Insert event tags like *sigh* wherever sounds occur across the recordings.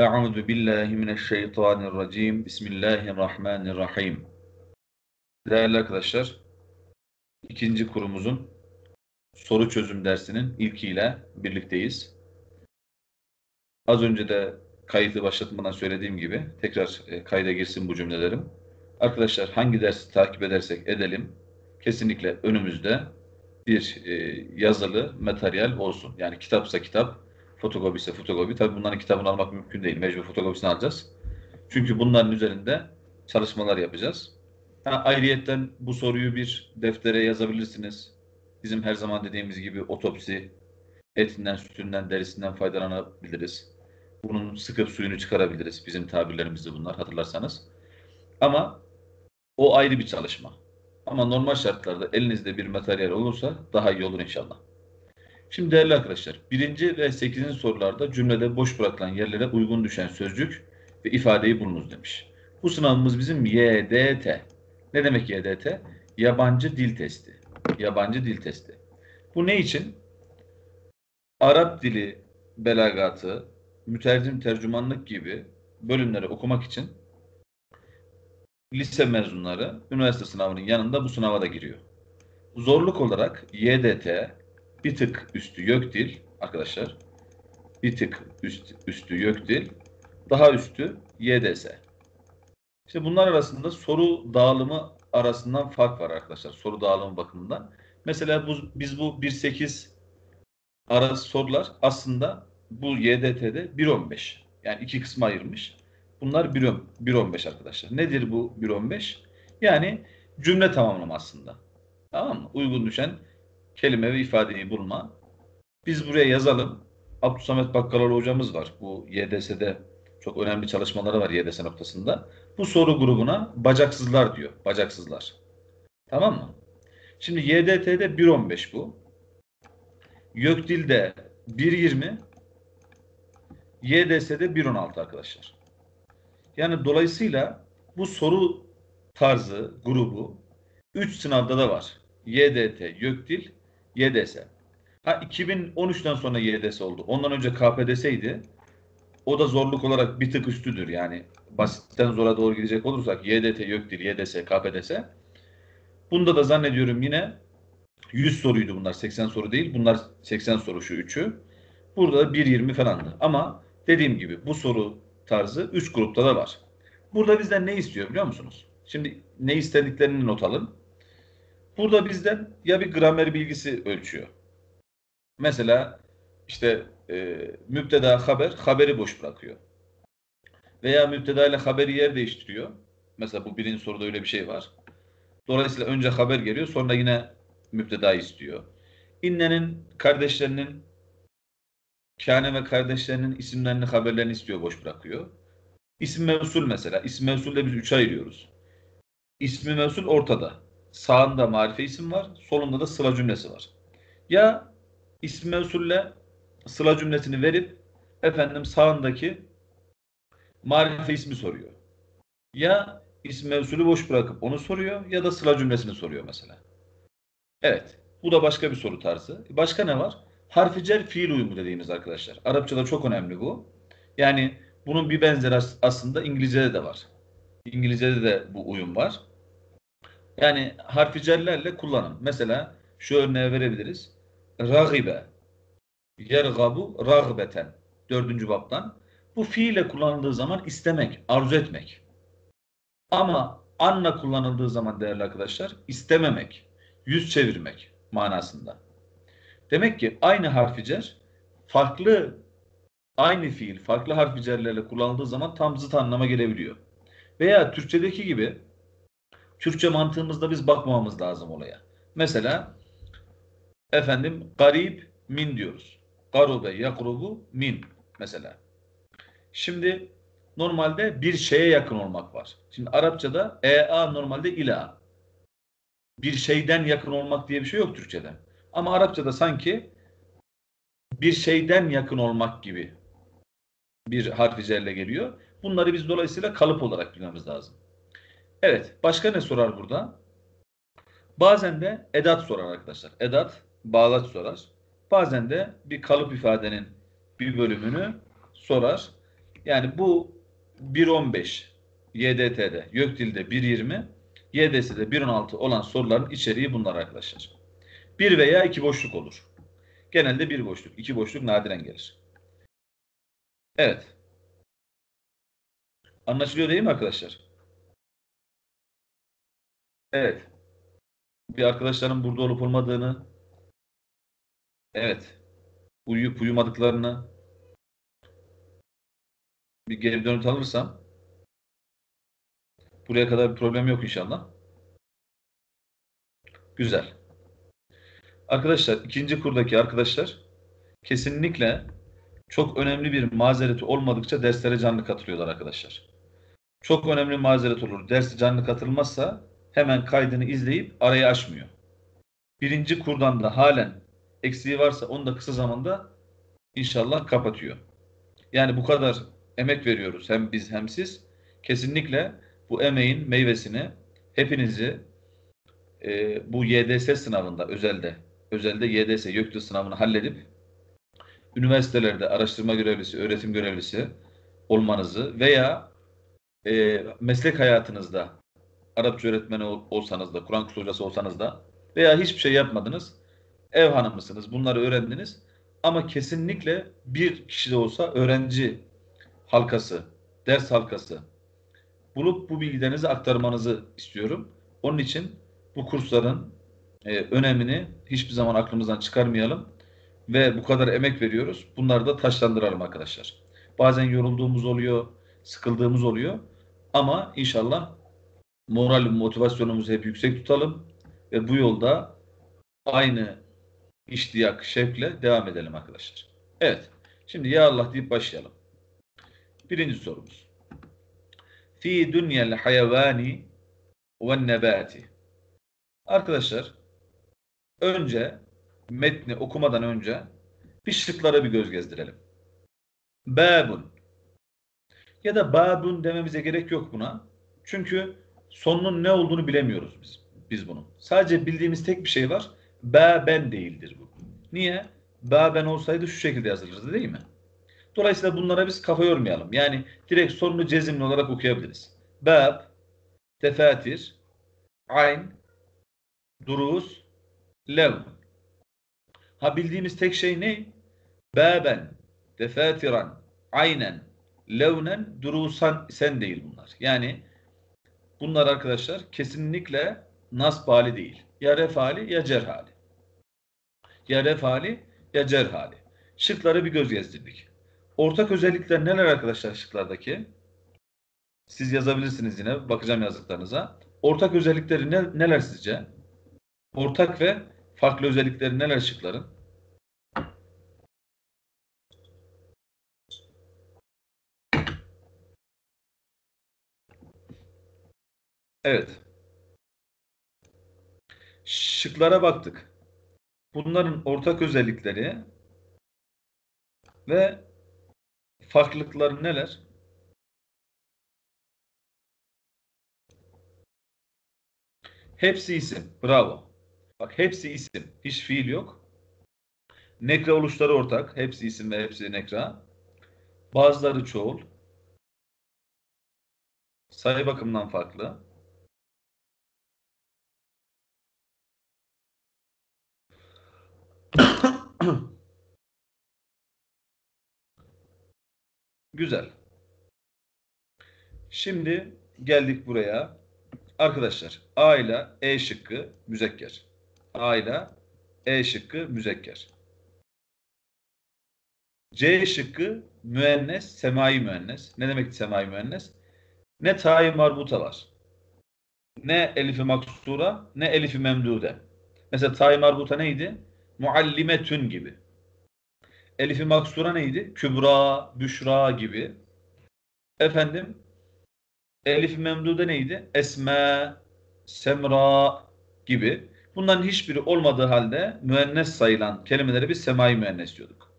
Euzu billahi mineşşeytanirracim. Bismillahirrahmanirrahim. Değerli arkadaşlar, ikinci kurumuzun soru çözüm dersinin ilkiyle birlikteyiz. Az önce de kaydı başlatmadan söylediğim gibi tekrar e, kayda girsin bu cümlelerim. Arkadaşlar hangi dersi takip edersek edelim kesinlikle önümüzde bir e, yazılı materyal olsun. Yani kitapsa kitap, fotokopi ise fotokopi. Tabii bunların kitabını almak mümkün değil. Mecbur fotokopisini alacağız. Çünkü bunların üzerinde çalışmalar yapacağız. Ha, ayrıyetten bu soruyu bir deftere yazabilirsiniz. Bizim her zaman dediğimiz gibi otopsi, etinden, sütünden, derisinden faydalanabiliriz. Bunun sıkıp suyunu çıkarabiliriz. Bizim tabirlerimizde bunlar hatırlarsanız. Ama o ayrı bir çalışma. Ama normal şartlarda elinizde bir materyal olursa daha iyi olur inşallah. Şimdi değerli arkadaşlar, birinci ve sekizinci sorularda cümlede boş bırakılan yerlere uygun düşen sözcük ve ifadeyi bulunuz demiş. Bu sınavımız bizim YDT. Ne demek YDT? Yabancı dil testi. Yabancı dil testi. Bu ne için? Arap dili belagatı, mütercim tercümanlık gibi bölümleri okumak için lise mezunları üniversite sınavının yanında bu sınava da giriyor. Zorluk olarak YDT bir tık üstü YÖKDİL arkadaşlar. Bir tık üst, üstü YÖKDİL. Daha üstü YDS. İşte bunlar arasında soru dağılımı arasından fark var arkadaşlar. Soru dağılımı bakımından. Mesela bu, biz bu 1.8 arası sorular aslında bu YDT'de 1.15. Yani iki kısma ayırmış. Bunlar 1.15 arkadaşlar. Nedir bu 1.15? Yani cümle tamamlama aslında. Tamam mı? Uygun düşen kelime ve ifadeyi bulma. Biz buraya yazalım. Abdülsamet Bakkaloğlu hocamız var. Bu YDS'de çok önemli çalışmaları var YDS noktasında. Bu soru grubuna bacaksızlar diyor. Bacaksızlar. Tamam mı? Şimdi YDT'de 1.15 bu. YÖKDİL'de 1.20 YDS'de 1.16 arkadaşlar. Yani dolayısıyla bu soru tarzı, grubu 3 sınavda da var. YDT, YÖKDİL, YDS. Ha 2013'ten sonra YDS oldu. Ondan önce KPDS'ydi. O da zorluk olarak bir tık üstüdür. Yani basitten zora doğru gidecek olursak YDT, YÖKDİL, YDS, KPDS. Bunda da zannediyorum yine 100 soruydu bunlar. 80 soru değil. Bunlar 80 soru şu üçü. Burada 1.20 falandı. Ama dediğim gibi bu soru tarzı 3 grupta da var. Burada bizden ne istiyor biliyor musunuz? Şimdi ne istediklerini not alın. Burada bizden ya bir gramer bilgisi ölçüyor. Mesela işte e, müpteda haber, haberi boş bırakıyor. Veya müpteda ile haberi yer değiştiriyor. Mesela bu birinci soruda öyle bir şey var. Dolayısıyla önce haber geliyor, sonra yine müpteda istiyor. İnnenin kardeşlerinin Kâne ve kardeşlerinin isimlerini, haberlerini istiyor, boş bırakıyor. İsim mevsul mesela. İsim mevsulde biz üçe ayırıyoruz. İsmi mevsul ortada. Sağında marife isim var, solunda da sıla cümlesi var. Ya isim mevsulle sıla cümlesini verip efendim sağındaki marife ismi soruyor. Ya isim mevsulü boş bırakıp onu soruyor ya da sıla cümlesini soruyor mesela. Evet. Bu da başka bir soru tarzı. Başka ne var? Harfi cer fiil uyumu dediğimiz arkadaşlar. Arapçada çok önemli bu. Yani bunun bir benzeri aslında İngilizce'de de var. İngilizce'de de bu uyum var. Yani harfi cerlerle kullanın. Mesela şu örneği verebiliriz. Ragibe. Yergabu ragbeten. Dördüncü baptan. Bu fiile kullanıldığı zaman istemek, arzu etmek. Ama anla kullanıldığı zaman değerli arkadaşlar istememek, yüz çevirmek manasında. Demek ki aynı harficer farklı aynı fiil farklı harficerlerle kullanıldığı zaman tam zıt anlama gelebiliyor. Veya Türkçedeki gibi Türkçe mantığımızda biz bakmamamız lazım olaya. Mesela efendim garip min diyoruz. Garube yakrubu min mesela. Şimdi normalde bir şeye yakın olmak var. Şimdi Arapçada ea normalde ila. Bir şeyden yakın olmak diye bir şey yok Türkçede. Ama Arapçada sanki bir şeyden yakın olmak gibi bir harf üzerine geliyor. Bunları biz dolayısıyla kalıp olarak bilmemiz lazım. Evet. Başka ne sorar burada? Bazen de edat sorar arkadaşlar. Edat, bağlaç sorar. Bazen de bir kalıp ifadenin bir bölümünü sorar. Yani bu 1.15 YDT'de, YÖKDİL'de 1.20, YDS'de 1.16 olan soruların içeriği bunlar arkadaşlar. Bir veya iki boşluk olur. Genelde bir boşluk, iki boşluk nadiren gelir. Evet. Anlaşılıyor değil mi arkadaşlar? Evet. Bir arkadaşların burada olup olmadığını, evet, uyuyup uyumadıklarını bir geri dönüt alırsam buraya kadar bir problem yok inşallah. Güzel. Arkadaşlar ikinci kurdaki arkadaşlar kesinlikle çok önemli bir mazereti olmadıkça derslere canlı katılıyorlar arkadaşlar. Çok önemli mazeret olur. Dersi canlı katılmazsa hemen kaydını izleyip arayı açmıyor. Birinci kurdan da halen eksiği varsa onu da kısa zamanda inşallah kapatıyor. Yani bu kadar emek veriyoruz hem biz hem siz. Kesinlikle bu emeğin meyvesini hepinizi e, bu YDS sınavında özelde özelde YDS YÖKTÜ sınavını halledip üniversitelerde araştırma görevlisi, öğretim görevlisi olmanızı veya e, meslek hayatınızda Arapça öğretmeni olsanız da, Kur'an kursu hocası olsanız da veya hiçbir şey yapmadınız, ev hanımısınız, bunları öğrendiniz ama kesinlikle bir kişi de olsa öğrenci halkası, ders halkası bulup bu bilgilerinizi aktarmanızı istiyorum. Onun için bu kursların e, önemini hiçbir zaman aklımızdan çıkarmayalım ve bu kadar emek veriyoruz. Bunları da taşlandıralım arkadaşlar. Bazen yorulduğumuz oluyor, sıkıldığımız oluyor ama inşallah moral motivasyonumuzu hep yüksek tutalım ve bu yolda aynı iştiyak, şevkle devam edelim arkadaşlar. Evet. Şimdi ya Allah deyip başlayalım. Birinci sorumuz. Fi dünyel hayvani ve nebati. Arkadaşlar önce metni okumadan önce bir şıklara bir göz gezdirelim. Babun ya da babun dememize gerek yok buna. Çünkü sonunun ne olduğunu bilemiyoruz biz, biz bunun. Sadece bildiğimiz tek bir şey var. Baben değildir bu. Niye? Baben olsaydı şu şekilde yazılırdı değil mi? Dolayısıyla bunlara biz kafa yormayalım. Yani direkt sonunu cezimli olarak okuyabiliriz. Bab, tefatir, ayn, durus, levn. Ha bildiğimiz tek şey ne? Baben, defatiran, aynen, levnen, durusan sen değil bunlar. Yani bunlar arkadaşlar kesinlikle nasb hali değil. Ya ref hali ya cer hali. Ya ref hali ya cer hali. Şıkları bir göz gezdirdik. Ortak özellikler neler arkadaşlar şıklardaki? Siz yazabilirsiniz yine. Bakacağım yazdıklarınıza. Ortak özellikleri ne, neler sizce? Ortak ve farklı özellikleri neler şıkların? Evet. Şıklara baktık. Bunların ortak özellikleri ve farklılıkları neler? Hepsi isim. Bravo. Bak hepsi isim. Hiç fiil yok. Nekra oluşları ortak. Hepsi isim ve hepsi nekra. Bazıları çoğul. Sayı bakımından farklı. *clears throat* Güzel. Şimdi geldik buraya. Arkadaşlar A ile E şıkkı müzekker. A ile E şıkkı müzekker. C şıkkı müennes, semai müennes. Ne demek semai müennes? Ne tayi marbuta var. Ne elifi maksura, ne elifi memdude. Mesela tayi marbuta neydi? Muallimetün gibi. Elifi maksura neydi? Kübra, Büşra gibi. Efendim Elif memdude neydi? Esme, Semra gibi. Bunların hiçbiri olmadığı halde müennes sayılan kelimeleri biz semai müennes diyorduk.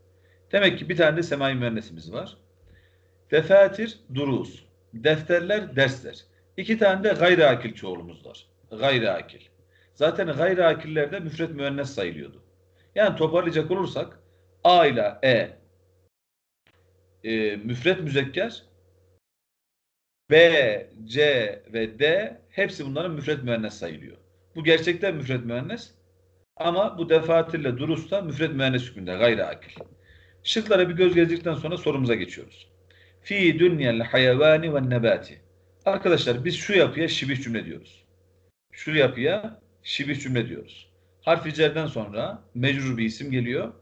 Demek ki bir tane de semai müennesimiz var. Defatir, duruz. Defterler, dersler. İki tane de gayri akil çoğulumuz var. Gayri akil. Zaten gayri akillerde müfret müennes sayılıyordu. Yani toparlayacak olursak A ile E e, müfret müzekker B, C ve D hepsi bunların müfret müennes sayılıyor. Bu gerçekten müfret müennes ama bu defatirle durusta müfret müennes hükmünde gayri akil. Şıklara bir göz gezdikten sonra sorumuza geçiyoruz. Fi dünyel hayvani ve nebati. Arkadaşlar biz şu yapıya şibih cümle diyoruz. Şu yapıya şibih cümle diyoruz. Harfi cerden sonra mecrur bir isim geliyor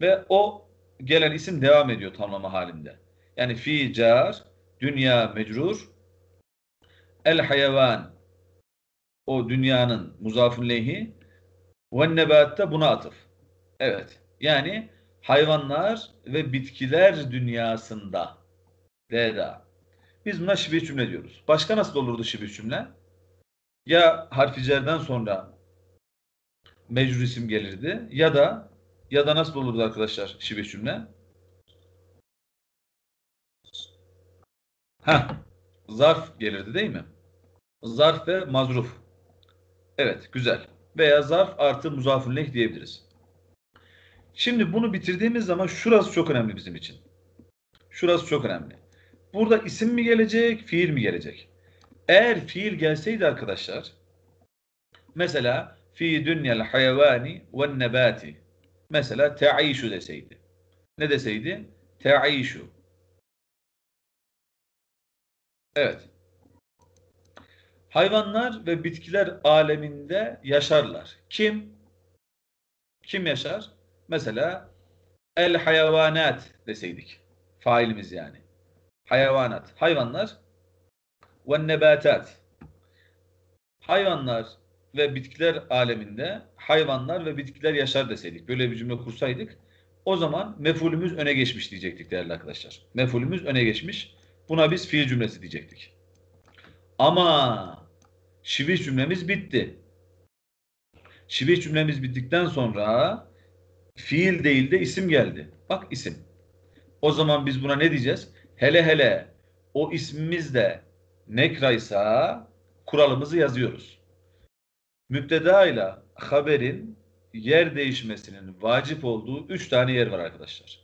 ve o gelen isim devam ediyor tamlama halinde. Yani fi car, dünya mecrur, el hayvan o dünyanın muzafun leyhi ve nebatta buna atıf. Evet. Yani hayvanlar ve bitkiler dünyasında D'da. Biz buna şibih cümle diyoruz. Başka nasıl olurdu şibih cümle? Ya harfi cerden sonra mecrur isim gelirdi ya da ya da nasıl olurdu arkadaşlar şibih cümle? Ha, zarf gelirdi değil mi? Zarf ve mazruf. Evet, güzel. Veya zarf artı muzafun diyebiliriz. Şimdi bunu bitirdiğimiz zaman şurası çok önemli bizim için. Şurası çok önemli. Burada isim mi gelecek, fiil mi gelecek? Eğer fiil gelseydi arkadaşlar, mesela fi dünyel hayvani ve nebati mesela te'işu deseydi. Ne deseydi? Te'işu. Evet. Hayvanlar ve bitkiler aleminde yaşarlar. Kim? Kim yaşar? Mesela el hayvanat deseydik. Failimiz yani. Hayvanat. Hayvanlar ve nebatat. Hayvanlar ve bitkiler aleminde hayvanlar ve bitkiler yaşar deseydik. Böyle bir cümle kursaydık. O zaman mefulümüz öne geçmiş diyecektik değerli arkadaşlar. Mefulümüz öne geçmiş. Buna biz fiil cümlesi diyecektik. Ama şibih cümlemiz bitti. Şibih cümlemiz bittikten sonra fiil değil de isim geldi. Bak isim. O zaman biz buna ne diyeceğiz? Hele hele o ismimiz de nekraysa kuralımızı yazıyoruz. Müpteda ile haberin yer değişmesinin vacip olduğu üç tane yer var arkadaşlar.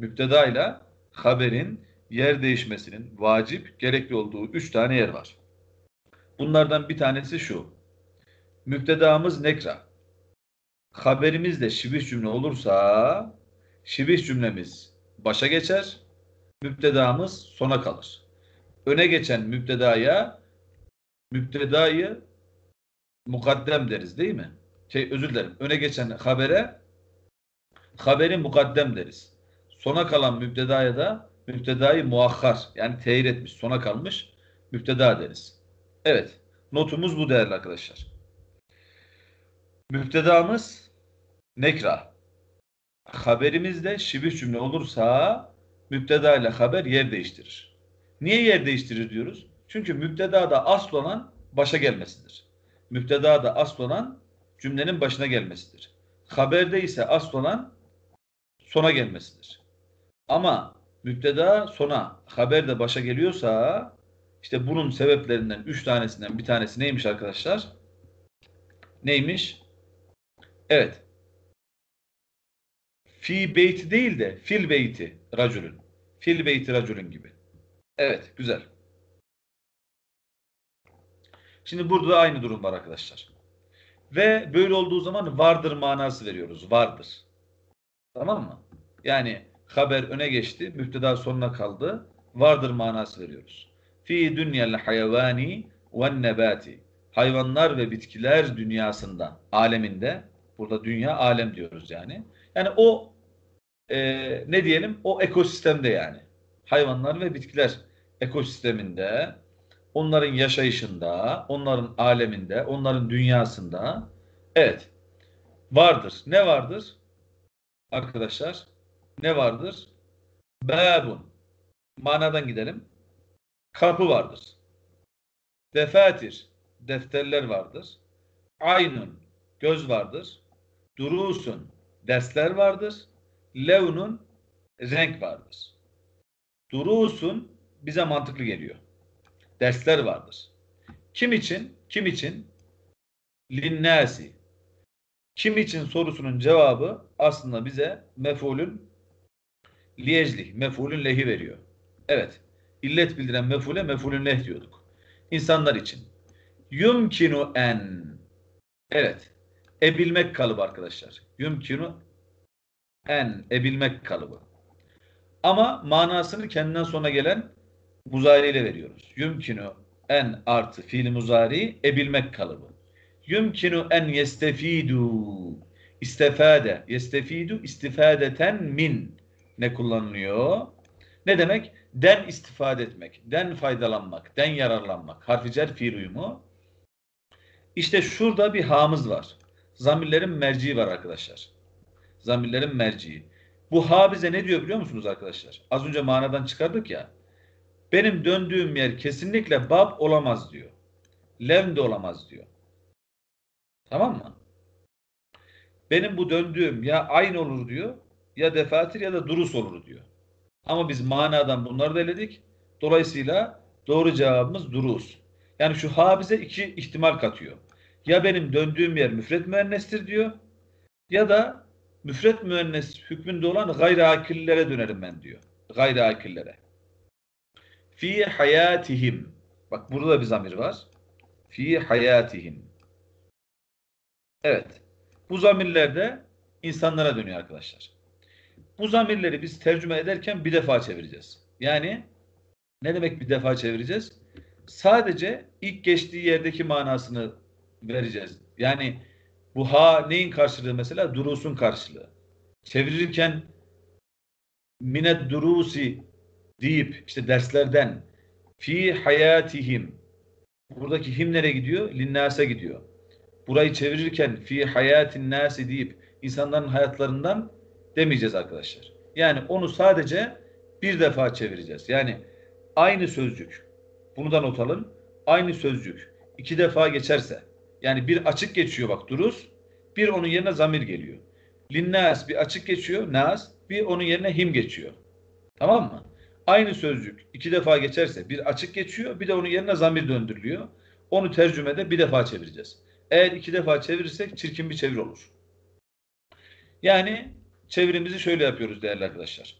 Müpteda ile haberin yer değişmesinin vacip, gerekli olduğu üç tane yer var. Bunlardan bir tanesi şu. Müptedamız nekra. Haberimiz de şibih cümle olursa şibih cümlemiz başa geçer. Müptedamız sona kalır. Öne geçen müptedaya müptedayı mukaddem deriz değil mi? Şey, özür dilerim. Öne geçen habere haberi mukaddem deriz. Sona kalan müptedaya da müptedayı muakhar yani teyir etmiş, sona kalmış müpteda deriz. Evet. Notumuz bu değerli arkadaşlar. Müptedamız nekra. Haberimiz de şibih cümle olursa müpteda ile haber yer değiştirir. Niye yer değiştirir diyoruz? Çünkü müptedada asıl olan başa gelmesidir. Müptedada asıl olan cümlenin başına gelmesidir. Haberde ise asıl olan sona gelmesidir. Ama müpteda sona, haber de başa geliyorsa işte bunun sebeplerinden üç tanesinden bir tanesi neymiş arkadaşlar? Neymiş? Evet. Fi beyti değil de fil beyti racülün. Fil beyti racülün gibi. Evet, güzel. Şimdi burada da aynı durum var arkadaşlar. Ve böyle olduğu zaman vardır manası veriyoruz. Vardır. Tamam mı? Yani haber öne geçti, müfteda sonuna kaldı. Vardır manası veriyoruz. Fi dünyel hayvani ve nebati. Hayvanlar ve bitkiler dünyasında, aleminde. Burada dünya, alem diyoruz yani. Yani o e, ne diyelim? O ekosistemde yani. Hayvanlar ve bitkiler ekosisteminde, onların yaşayışında, onların aleminde, onların dünyasında evet vardır. Ne vardır? Arkadaşlar ne vardır? Babun. Manadan gidelim. Kapı vardır. Defatir. Defterler vardır. Aynun. Göz vardır. Durusun. Dersler vardır. Levnun. Renk vardır. Durusun bize mantıklı geliyor. Dersler vardır. Kim için? Kim için? Linnasi. Kim için sorusunun cevabı aslında bize mefulün liyeclih, mef'ulün lehi veriyor. Evet. İllet bildiren mef'ule mef'ulün leh diyorduk. İnsanlar için. Yumkinu en. Evet. Ebilmek kalıbı arkadaşlar. Yumkinu en. Ebilmek kalıbı. Ama manasını kendinden sonra gelen muzari ile veriyoruz. Yumkinu en artı fiil muzari ebilmek kalıbı. Yumkinu en yestefidu istifade yestefidu istifadeten min ne kullanılıyor? Ne demek? Den istifade etmek, den faydalanmak, den yararlanmak. Harfi cer fiil uyumu. İşte şurada bir hamız var. Zamirlerin merciği var arkadaşlar. Zamirlerin merciği. Bu ha bize ne diyor biliyor musunuz arkadaşlar? Az önce manadan çıkardık ya. Benim döndüğüm yer kesinlikle bab olamaz diyor. Levn de olamaz diyor. Tamam mı? Benim bu döndüğüm ya aynı olur diyor ya defatir ya da durus olur diyor. Ama biz manadan bunları da eledik. Dolayısıyla doğru cevabımız durus. Yani şu ha bize iki ihtimal katıyor. Ya benim döndüğüm yer müfret müennestir diyor ya da müfret müennes hükmünde olan gayri akillere dönerim ben diyor. Gayri akillere. Fi hayatihim. Bak burada da bir zamir var. Fi hayatihim. Evet. Bu zamirler de insanlara dönüyor arkadaşlar. Bu zamirleri biz tercüme ederken bir defa çevireceğiz. Yani ne demek bir defa çevireceğiz? Sadece ilk geçtiği yerdeki manasını vereceğiz. Yani bu ha neyin karşılığı mesela? Durusun karşılığı. Çevirirken minet durusi deyip işte derslerden fi hayatihim buradaki him nereye gidiyor? Linnase gidiyor. Burayı çevirirken fi hayatin nasi deyip insanların hayatlarından demeyeceğiz arkadaşlar. Yani onu sadece bir defa çevireceğiz. Yani aynı sözcük. Bunu da not alın. Aynı sözcük iki defa geçerse yani bir açık geçiyor bak duruz. Bir onun yerine zamir geliyor. Linnas bir açık geçiyor. Nas bir onun yerine him geçiyor. Tamam mı? Aynı sözcük iki defa geçerse bir açık geçiyor. Bir de onun yerine zamir döndürülüyor. Onu tercümede bir defa çevireceğiz. Eğer iki defa çevirirsek çirkin bir çevir olur. Yani çevirimizi şöyle yapıyoruz değerli arkadaşlar.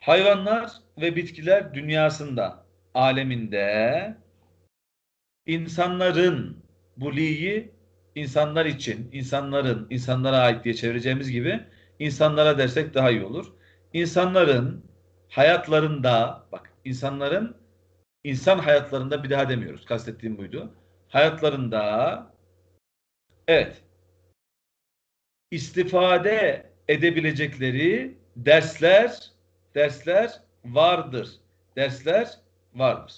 Hayvanlar ve bitkiler dünyasında, aleminde insanların buliyi insanlar için, insanların, insanlara ait diye çevireceğimiz gibi insanlara dersek daha iyi olur. İnsanların hayatlarında, bak insanların insan hayatlarında bir daha demiyoruz. Kastettiğim buydu. Hayatlarında evet istifade edebilecekleri dersler dersler vardır. Dersler vardır.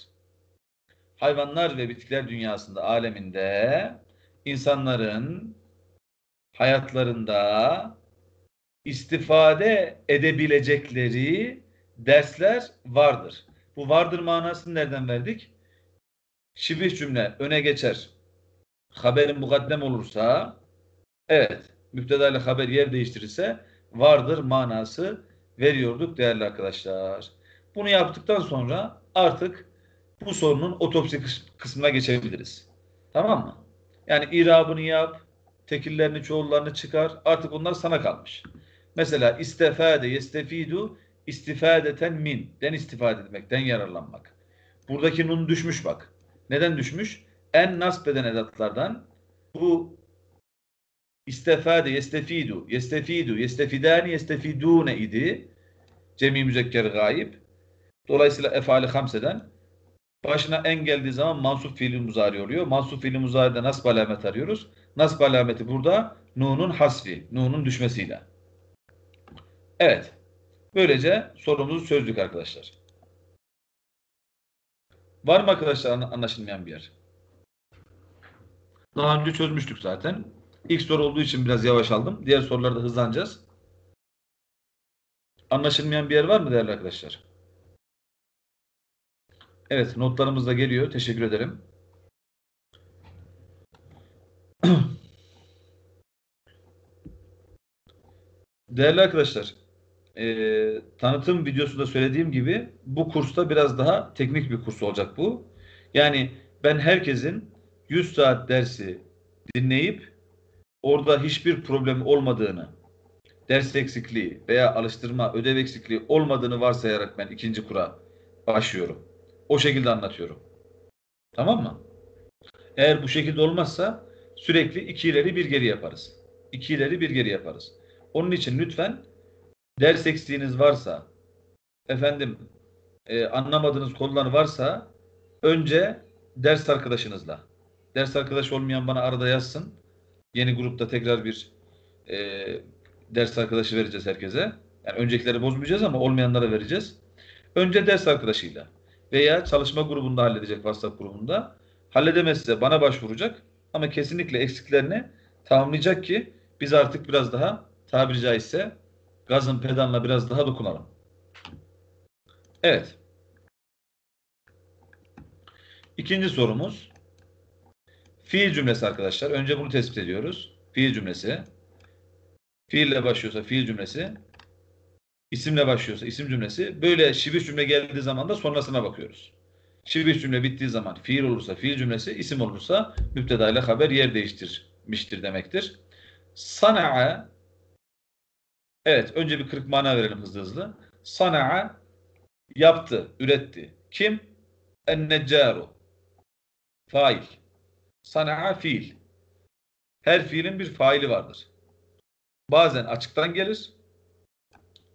Hayvanlar ve bitkiler dünyasında, aleminde insanların hayatlarında istifade edebilecekleri dersler vardır. Bu vardır manasını nereden verdik? Şibih cümle öne geçer. Haberin mukaddem olursa evet müpteda ile haber yer değiştirirse vardır manası veriyorduk değerli arkadaşlar. Bunu yaptıktan sonra artık bu sorunun otopsi kısmına geçebiliriz. Tamam mı? Yani irabını yap, tekillerini, çoğullarını çıkar. Artık onlar sana kalmış. Mesela istefade, yestefidu, istifadeten min. Den istifade etmekten yararlanmak. Buradaki nun düşmüş bak. Neden düşmüş? En nasb eden edatlardan bu istefade, yestefidu, yestefidu, yestefidani, yestefidune idi. Cemi müzekker gayip. Dolayısıyla efali hamseden başına en geldiği zaman mansup fiili muzari oluyor. Mansup fiili muzaride nasb alamet arıyoruz. Nasb alameti burada nunun hasfi, nunun düşmesiyle. Evet. Böylece sorumuzu çözdük arkadaşlar. Var mı arkadaşlar anlaşılmayan bir yer? Daha önce çözmüştük zaten. İlk soru olduğu için biraz yavaş aldım. Diğer sorularda hızlanacağız. Anlaşılmayan bir yer var mı değerli arkadaşlar? Evet, notlarımız da geliyor. Teşekkür ederim. *clears throat* Değerli arkadaşlar, e, tanıtım videosunda söylediğim gibi bu kursta biraz daha teknik bir kurs olacak bu. Yani ben herkesin 100 saat dersi dinleyip orada hiçbir problem olmadığını ders eksikliği veya alıştırma, ödev eksikliği olmadığını varsayarak ben ikinci kura başlıyorum. O şekilde anlatıyorum. Tamam mı? Eğer bu şekilde olmazsa sürekli iki ileri bir geri yaparız. İki ileri bir geri yaparız. Onun için lütfen ders eksiğiniz varsa, efendim e, anlamadığınız konular varsa önce ders arkadaşınızla. Ders arkadaş olmayan bana arada yazsın. Yeni grupta tekrar bir e, ders arkadaşı vereceğiz herkese. Yani öncekileri bozmayacağız ama olmayanlara vereceğiz. Önce ders arkadaşıyla veya çalışma grubunda halledecek WhatsApp grubunda. Halledemezse bana başvuracak ama kesinlikle eksiklerini tamamlayacak ki biz artık biraz daha tabiri caizse gazın pedalına biraz daha dokunalım. Evet. İkinci sorumuz. Fiil cümlesi arkadaşlar. Önce bunu tespit ediyoruz. Fiil cümlesi. Fiille başlıyorsa fiil cümlesi. isimle başlıyorsa isim cümlesi. Böyle şiviş cümle geldiği zaman da sonrasına bakıyoruz. Şiviş cümle bittiği zaman fiil olursa fiil cümlesi, isim olursa müpteda ile haber yer değiştirmiştir demektir. Sana'a Evet, önce bir kırık mana verelim hızlı hızlı. Sana'a yaptı, üretti. Kim? En-neccaru. Fail. Sana'a fiil. Her fiilin bir faili vardır. Bazen açıktan gelir,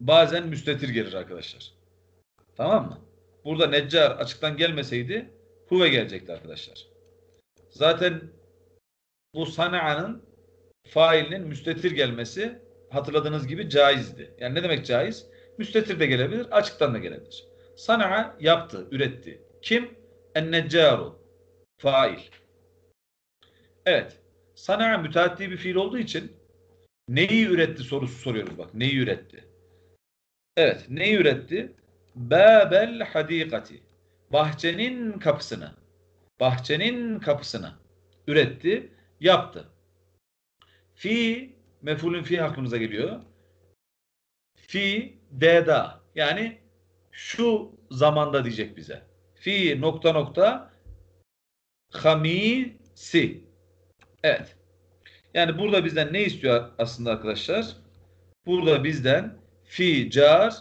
bazen müstetir gelir arkadaşlar. Tamam mı? Burada neccar açıktan gelmeseydi huve gelecekti arkadaşlar. Zaten bu sana'nın failinin müstetir gelmesi hatırladığınız gibi caizdi. Yani ne demek caiz? Müstetir de gelebilir, açıktan da gelebilir. Sana'a yaptı, üretti. Kim? En-neccaru. Fail. Evet. Sana'a müteaddi bir fiil olduğu için neyi üretti sorusu soruyoruz bak. Neyi üretti? Evet. Neyi üretti? Babel hadikati. Bahçenin kapısını. Bahçenin kapısını üretti, yaptı. Fi mefulün fi aklımıza geliyor. Fi deda yani şu zamanda diyecek bize. Fi nokta nokta hamisi. Evet. Yani burada bizden ne istiyor aslında arkadaşlar? Burada bizden fi car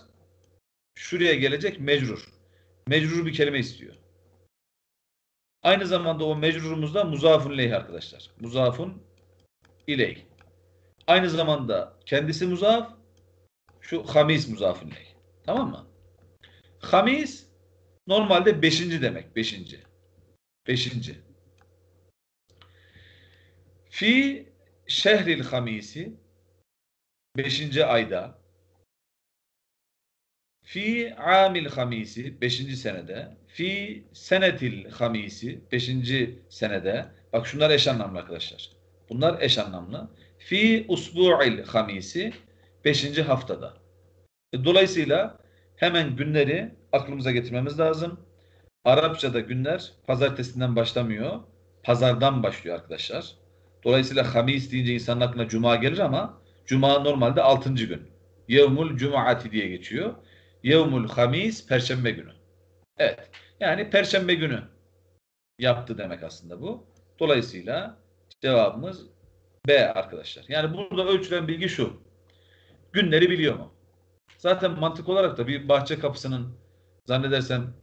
şuraya gelecek mecrur. Mecrur bir kelime istiyor. Aynı zamanda o mecrurumuz da muzafun ileyh arkadaşlar. Muzafun ileyh. Aynı zamanda kendisi muzaf, şu hamis muzafun ileyh. Tamam mı? Hamis normalde beşinci demek. Beşinci. Beşinci. Fi şehril hamisi beşinci ayda Fi amil hamisi beşinci senede. Fi senetil hamisi beşinci senede. Bak şunlar eş anlamlı arkadaşlar. Bunlar eş anlamlı. Fi usbu'il hamisi beşinci haftada. E, dolayısıyla hemen günleri aklımıza getirmemiz lazım. Arapçada günler pazartesinden başlamıyor. Pazardan başlıyor arkadaşlar. Dolayısıyla hamis deyince insanın aklına cuma gelir ama cuma normalde altıncı gün. Yevmul cumaati diye geçiyor. Yevmul hamis perşembe günü. Evet. Yani perşembe günü yaptı demek aslında bu. Dolayısıyla cevabımız B arkadaşlar. Yani burada ölçülen bilgi şu. Günleri biliyor mu? Zaten mantık olarak da bir bahçe kapısının zannedersem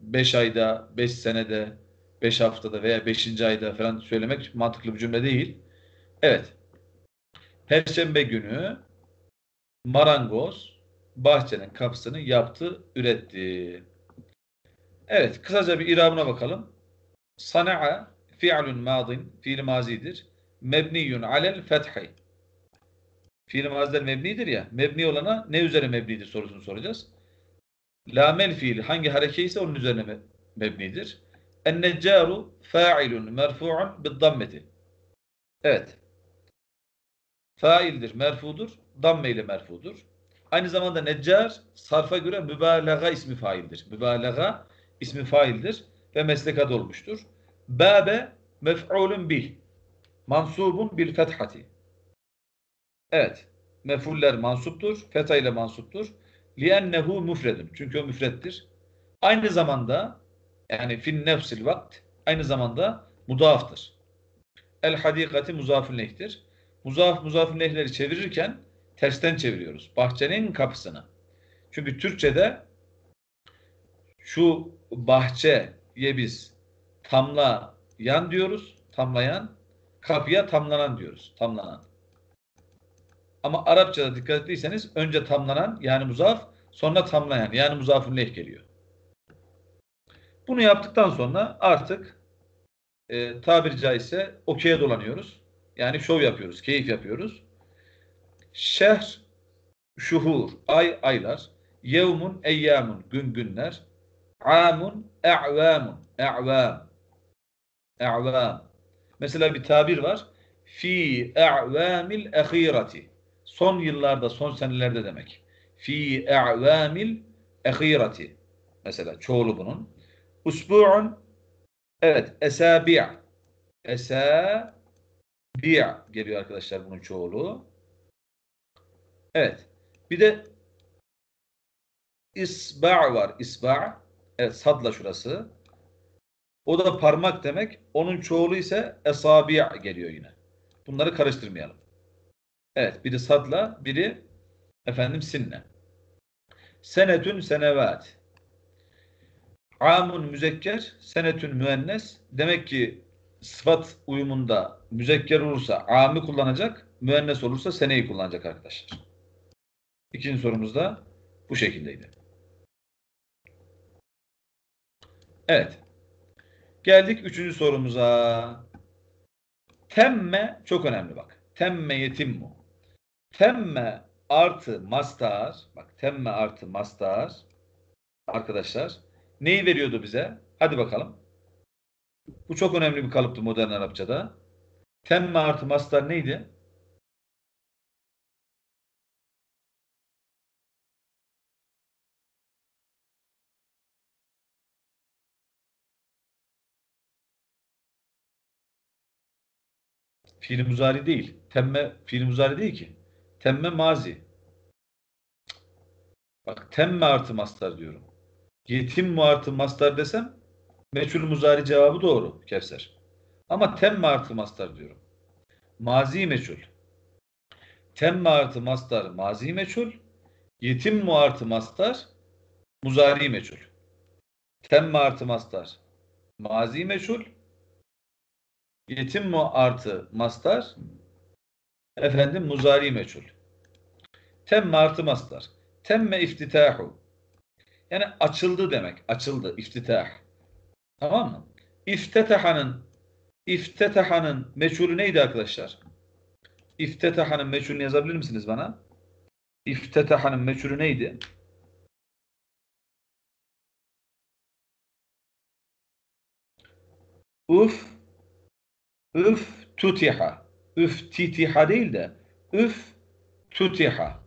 5 ayda, 5 senede, 5 haftada veya 5. ayda falan söylemek mantıklı bir cümle değil. Evet. Perşembe günü marangoz bahçenin kapısını yaptı, üretti. Evet, kısaca bir irabına bakalım. Sana'a fi'lun madin, fiil mazidir. Mebniyun alel fethi. Fiil maziler mebnidir ya. Mebni olana ne üzere mebnidir sorusunu soracağız. Lamel fiil hangi hareke ise onun üzerine mebnidir. En-neccaru fa'ilun merfu'un bid-dammeti. Evet. Faildir, merfudur. Damme ile merfudur. Aynı zamanda neccar sarfa göre mübalağa ismi faildir. Mübalağa ismi faildir ve meslek adı olmuştur. Babe mef'ulun bih. Mansubun bil fethati. Evet. Mefuller mansuptur. Fetha ile mansuptur. Liennehu müfredun. Çünkü o müfrettir. Aynı zamanda yani fin nefsil vakt aynı zamanda mudaftır. El hadikati muzafun lehtir. Muzaf muzafun lehleri çevirirken tersten çeviriyoruz. Bahçenin kapısını. Çünkü Türkçe'de şu bahçeye biz tamlayan diyoruz. Tamlayan. Kapıya tamlanan diyoruz. Tamlanan. Ama Arapçada dikkat ettiyseniz önce tamlanan yani muzaf sonra tamlayan yani muzafun leh geliyor. Bunu yaptıktan sonra artık e, tabiri caizse okey'e dolanıyoruz. Yani şov yapıyoruz, keyif yapıyoruz. Şehr, şuhur, ay, aylar. Yevmun, eyyamun, gün, günler. Amun, e'vamun, e'vam. E'vam. Mesela bir tabir var. Fi e'vamil ehireti. Son yıllarda, son senelerde demek. Fi e'vamil ehireti. Mesela çoğulu bunun. Usbu'un evet esabi' esabi' geliyor arkadaşlar bunun çoğulu. Evet. Bir de isba' var. İsba' evet sadla şurası. O da parmak demek. Onun çoğulu ise esabi' geliyor yine. Bunları karıştırmayalım. Evet. Biri sadla, biri efendim sinne. Senetün senevat. Amun müzekker, senetün müennes. Demek ki sıfat uyumunda müzekker olursa amı kullanacak, müennes olursa seneyi kullanacak arkadaşlar. İkinci sorumuz da bu şekildeydi. Evet. Geldik üçüncü sorumuza. Temme çok önemli bak. Temme yetim mu? Temme artı mastar. Bak temme artı mastar. Arkadaşlar. Neyi veriyordu bize? Hadi bakalım. Bu çok önemli bir kalıptı modern Arapçada. Temme artı mastar neydi? Fiil muzari değil. Temme fiil muzari değil ki. Temme mazi. Bak temme artı mastar diyorum. Yetim mu artı mastar desem meçhul muzari cevabı doğru Kevser. Ama temme artı mastar diyorum. Mazi meçhul. Temme artı mastar mazi meçhul. Yetim mu artı mastar muzari meçhul. Temme artı mastar mazi meçhul. Yetim mu artı mastar efendim muzari meçhul. Temme artı mastar. Temme iftitahu. Yani açıldı demek. Açıldı. İftitah. Tamam mı? İftetaha'nın İftetaha'nın meçhulü neydi arkadaşlar? İftetaha'nın meçhulünü yazabilir misiniz bana? İftetaha'nın meçhulü neydi? Uf üf tutiha. Üf titiha değil de üf tutiha.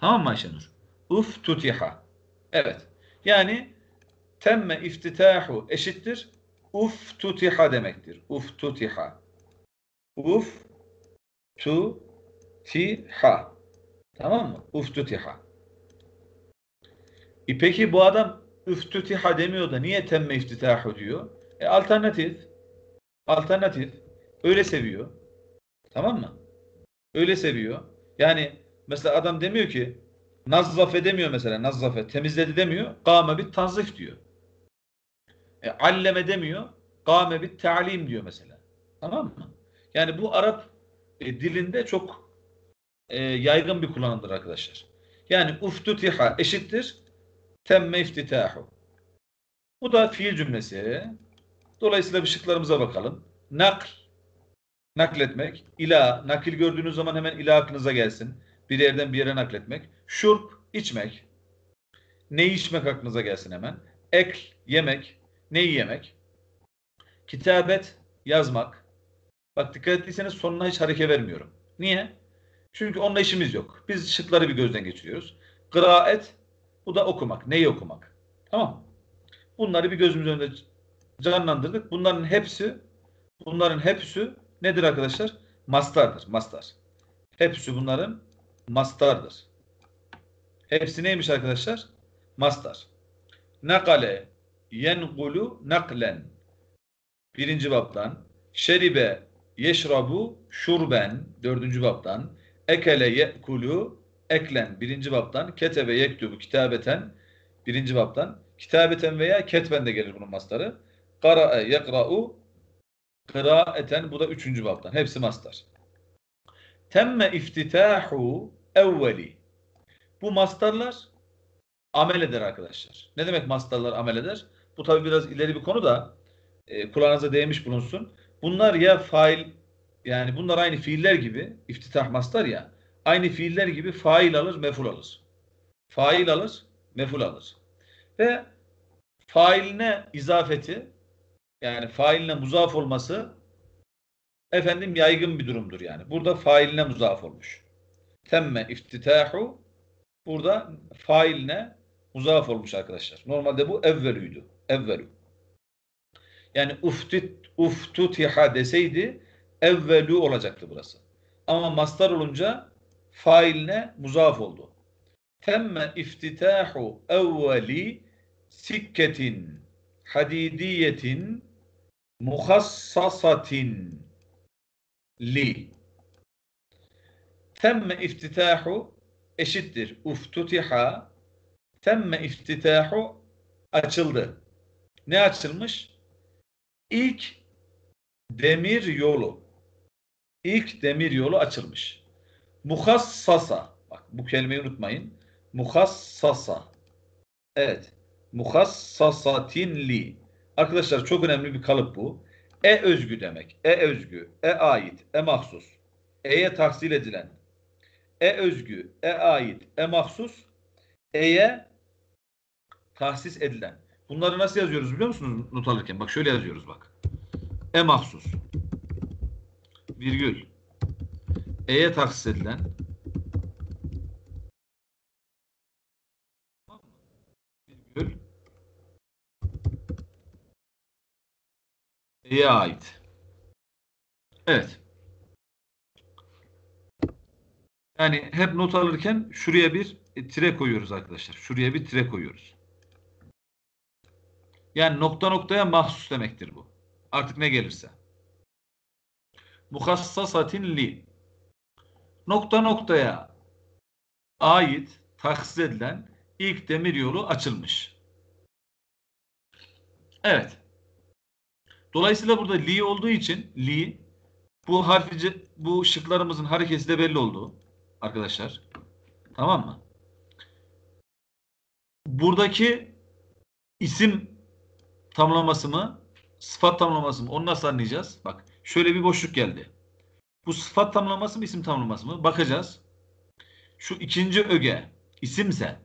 Tamam mı Ayşenur? Uf tutiha. Evet. Yani temme iftitahu eşittir. Uf tutiha demektir. Uf tutiha. Uf tu ti ha. Tamam mı? Uf tutiha. E peki bu adam üftütiha demiyor da niye temme iftitahu diyor? E alternatif. Alternatif. Öyle seviyor. Tamam mı? Öyle seviyor. Yani mesela adam demiyor ki nazzafe demiyor mesela nazzafe temizledi demiyor. Kâme bit tanzif diyor. E, alleme demiyor. Kâme bit ta'lim diyor mesela. Tamam mı? Yani bu Arap e, dilinde çok e, yaygın bir kullanımdır arkadaşlar. Yani uftutiha eşittir temme iftitahu. Bu da fiil cümlesi. Dolayısıyla bir şıklarımıza bakalım. Nakl nakletmek. İla nakil gördüğünüz zaman hemen ila aklınıza gelsin. Bir yerden bir yere nakletmek. Şurp içmek. Ne içmek aklınıza gelsin hemen. Ekl yemek. Neyi yemek? Kitabet yazmak. Bak dikkat ettiyseniz sonuna hiç hareket vermiyorum. Niye? Çünkü onunla işimiz yok. Biz şıkları bir gözden geçiriyoruz. Kıraet bu da okumak. Neyi okumak? Tamam Bunları bir gözümüz önünde canlandırdık. Bunların hepsi bunların hepsi nedir arkadaşlar? Mastardır. Mastar. Hepsi bunların mastardır. Hepsi neymiş arkadaşlar? Mastar. Nakale yengulu naklen. Birinci babdan. Şeribe yeşrabu şurben. Dördüncü babdan. Ekele ye'kulu eklen birinci baptan ketebe yektubu kitabeten birinci baptan kitabeten veya ketben de gelir bunun mastarı. Kara'a yekra'u kıraeten bu da üçüncü baptan. Hepsi mastar. Temme iftitahu evveli. Bu mastarlar amel eder arkadaşlar. Ne demek mastarlar amel eder? Bu tabi biraz ileri bir konu da e, kulağınıza değmiş bulunsun. Bunlar ya fail yani bunlar aynı fiiller gibi iftitah mastar ya aynı fiiller gibi fail alır meful alır. Fail alır meful alır. Ve failine izafeti yani failine muzaf olması efendim yaygın bir durumdur yani. Burada failine muzaf olmuş. Temme iftitahu burada failine muzaf olmuş arkadaşlar. Normalde bu evvelüydü. Evvelü. Yani uftit, uftutiha deseydi evvelü olacaktı burası. Ama mastar olunca failine muzaf oldu. Temme iftitahu evveli sikketin hadidiyetin muhassasatin li. Temme iftitahu eşittir. Uftutiha temme iftitahu açıldı. Ne açılmış? İlk demir yolu. İlk demir yolu açılmış. Muhassasa. Bak bu kelimeyi unutmayın. Muhassasa. Evet. Muhassasatin li. Arkadaşlar çok önemli bir kalıp bu. E özgü demek. E özgü, e ait, e mahsus. E'ye tahsil edilen. E özgü, e ait, e mahsus. E'ye tahsis edilen. Bunları nasıl yazıyoruz biliyor musunuz not alırken? Bak şöyle yazıyoruz bak. E mahsus. Virgül. E'ye tahsis edilen. E'ye ait. Evet. Yani hep not alırken şuraya bir e, tire koyuyoruz arkadaşlar. Şuraya bir tire koyuyoruz. Yani nokta noktaya mahsus demektir bu. Artık ne gelirse. Muhassasatin li. Nokta noktaya ait, taksis edilen ilk demir yolu açılmış. Evet. Dolayısıyla burada li olduğu için li bu harfici bu şıklarımızın hareketi de belli oldu arkadaşlar. Tamam mı? Buradaki isim tamlaması mı? Sıfat tamlaması mı? Onu nasıl anlayacağız? Bak şöyle bir boşluk geldi. Bu sıfat tamlaması mı isim tamlaması mı? Bakacağız. Şu ikinci öge isimse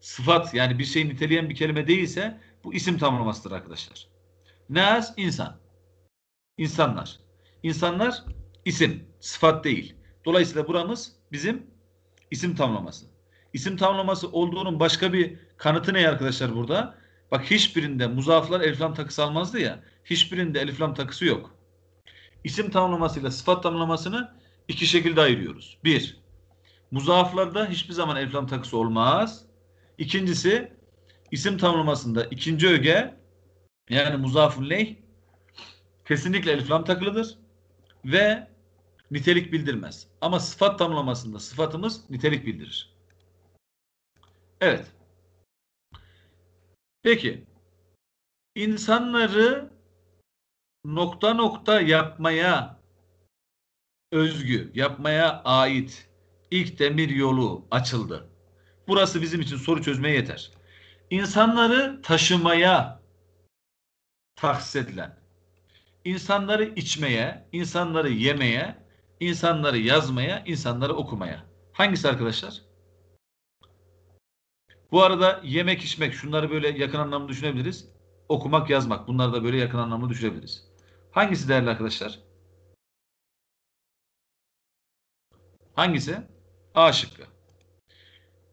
sıfat yani bir şeyi niteleyen bir kelime değilse bu isim tamlamasıdır arkadaşlar. Nas insan. İnsanlar. İnsanlar isim, sıfat değil. Dolayısıyla buramız bizim isim tamlaması. İsim tamlaması olduğunun başka bir kanıtı ne arkadaşlar burada? Bak hiçbirinde muzaflar eliflam takısı almazdı ya. Hiçbirinde eliflam takısı yok. İsim tamlamasıyla sıfat tamlamasını iki şekilde ayırıyoruz. Bir, muzaflarda hiçbir zaman eliflam takısı olmaz. İkincisi, isim tamlamasında ikinci öge yani muzafun leyh kesinlikle eliflam takılıdır ve nitelik bildirmez. Ama sıfat tamlamasında sıfatımız nitelik bildirir. Evet. Peki. İnsanları nokta nokta yapmaya özgü, yapmaya ait ilk demir yolu açıldı. Burası bizim için soru çözmeye yeter. İnsanları taşımaya tahsis edilen, insanları içmeye, insanları yemeye, insanları yazmaya, insanları okumaya. Hangisi arkadaşlar? Bu arada yemek, içmek şunları böyle yakın anlamlı düşünebiliriz. Okumak, yazmak bunları da böyle yakın anlamlı düşünebiliriz. Hangisi değerli arkadaşlar? Hangisi? A şıkkı.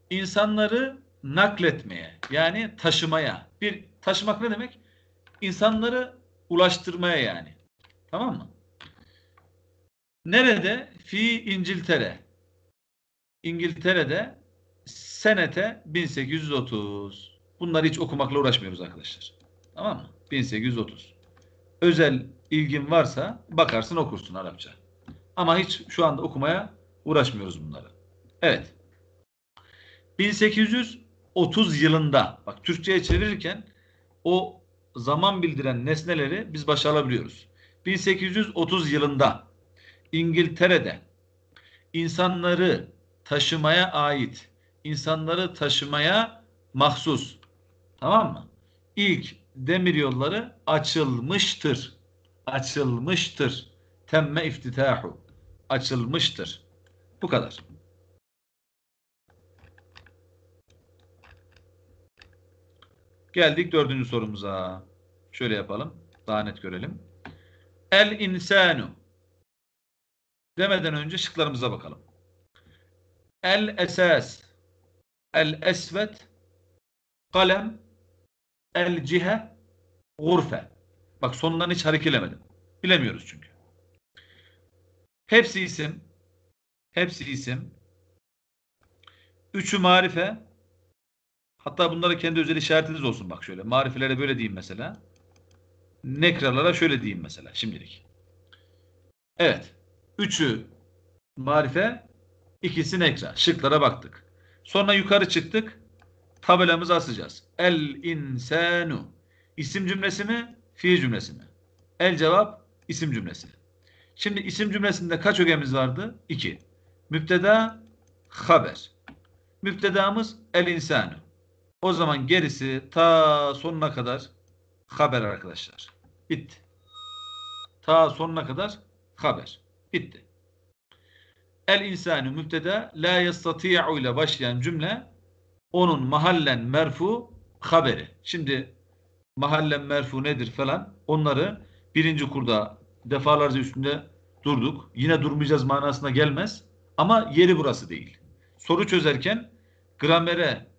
İnsanları nakletmeye yani taşımaya. Bir taşımak ne demek? İnsanları ulaştırmaya yani. Tamam mı? Nerede? Fi İngiltere. İngiltere'de senete 1830. Bunları hiç okumakla uğraşmıyoruz arkadaşlar. Tamam mı? 1830. Özel ilgin varsa bakarsın okursun Arapça. Ama hiç şu anda okumaya Uğraşmıyoruz bunlara. Evet. 1830 yılında bak Türkçe'ye çevirirken o zaman bildiren nesneleri biz başa alabiliyoruz. 1830 yılında İngiltere'de insanları taşımaya ait, insanları taşımaya mahsus tamam mı? İlk demir yolları açılmıştır. Açılmıştır. Temme iftitahu. Açılmıştır. Bu kadar. Geldik dördüncü sorumuza. Şöyle yapalım. Daha net görelim. El insanu. Demeden önce şıklarımıza bakalım. El esas. El esvet. Kalem. El cihe. Gurfe. Bak sonundan hiç harekelemedim. Bilemiyoruz çünkü. Hepsi isim. Hepsi isim. Üçü marife. Hatta bunlara kendi özel işaretiniz olsun bak şöyle. Marifelere böyle diyeyim mesela. Nekralara şöyle diyeyim mesela şimdilik. Evet. Üçü marife, ikisi nekra. Şıklara baktık. Sonra yukarı çıktık. Tabelamızı asacağız. El insanu. İsim cümlesi mi? Fiil cümlesi mi? El cevap isim cümlesi. Şimdi isim cümlesinde kaç ögemiz vardı? İki. Müpteda, haber. Müptedamız el insanu. O zaman gerisi ta sonuna kadar haber arkadaşlar. Bitti. Ta sonuna kadar haber. Bitti. El insanu müpteda la yastati'u ile başlayan cümle onun mahallen merfu haberi. Şimdi mahallen merfu nedir falan onları birinci kurda defalarca üstünde durduk. Yine durmayacağız manasına gelmez. Ama yeri burası değil. Soru çözerken gramere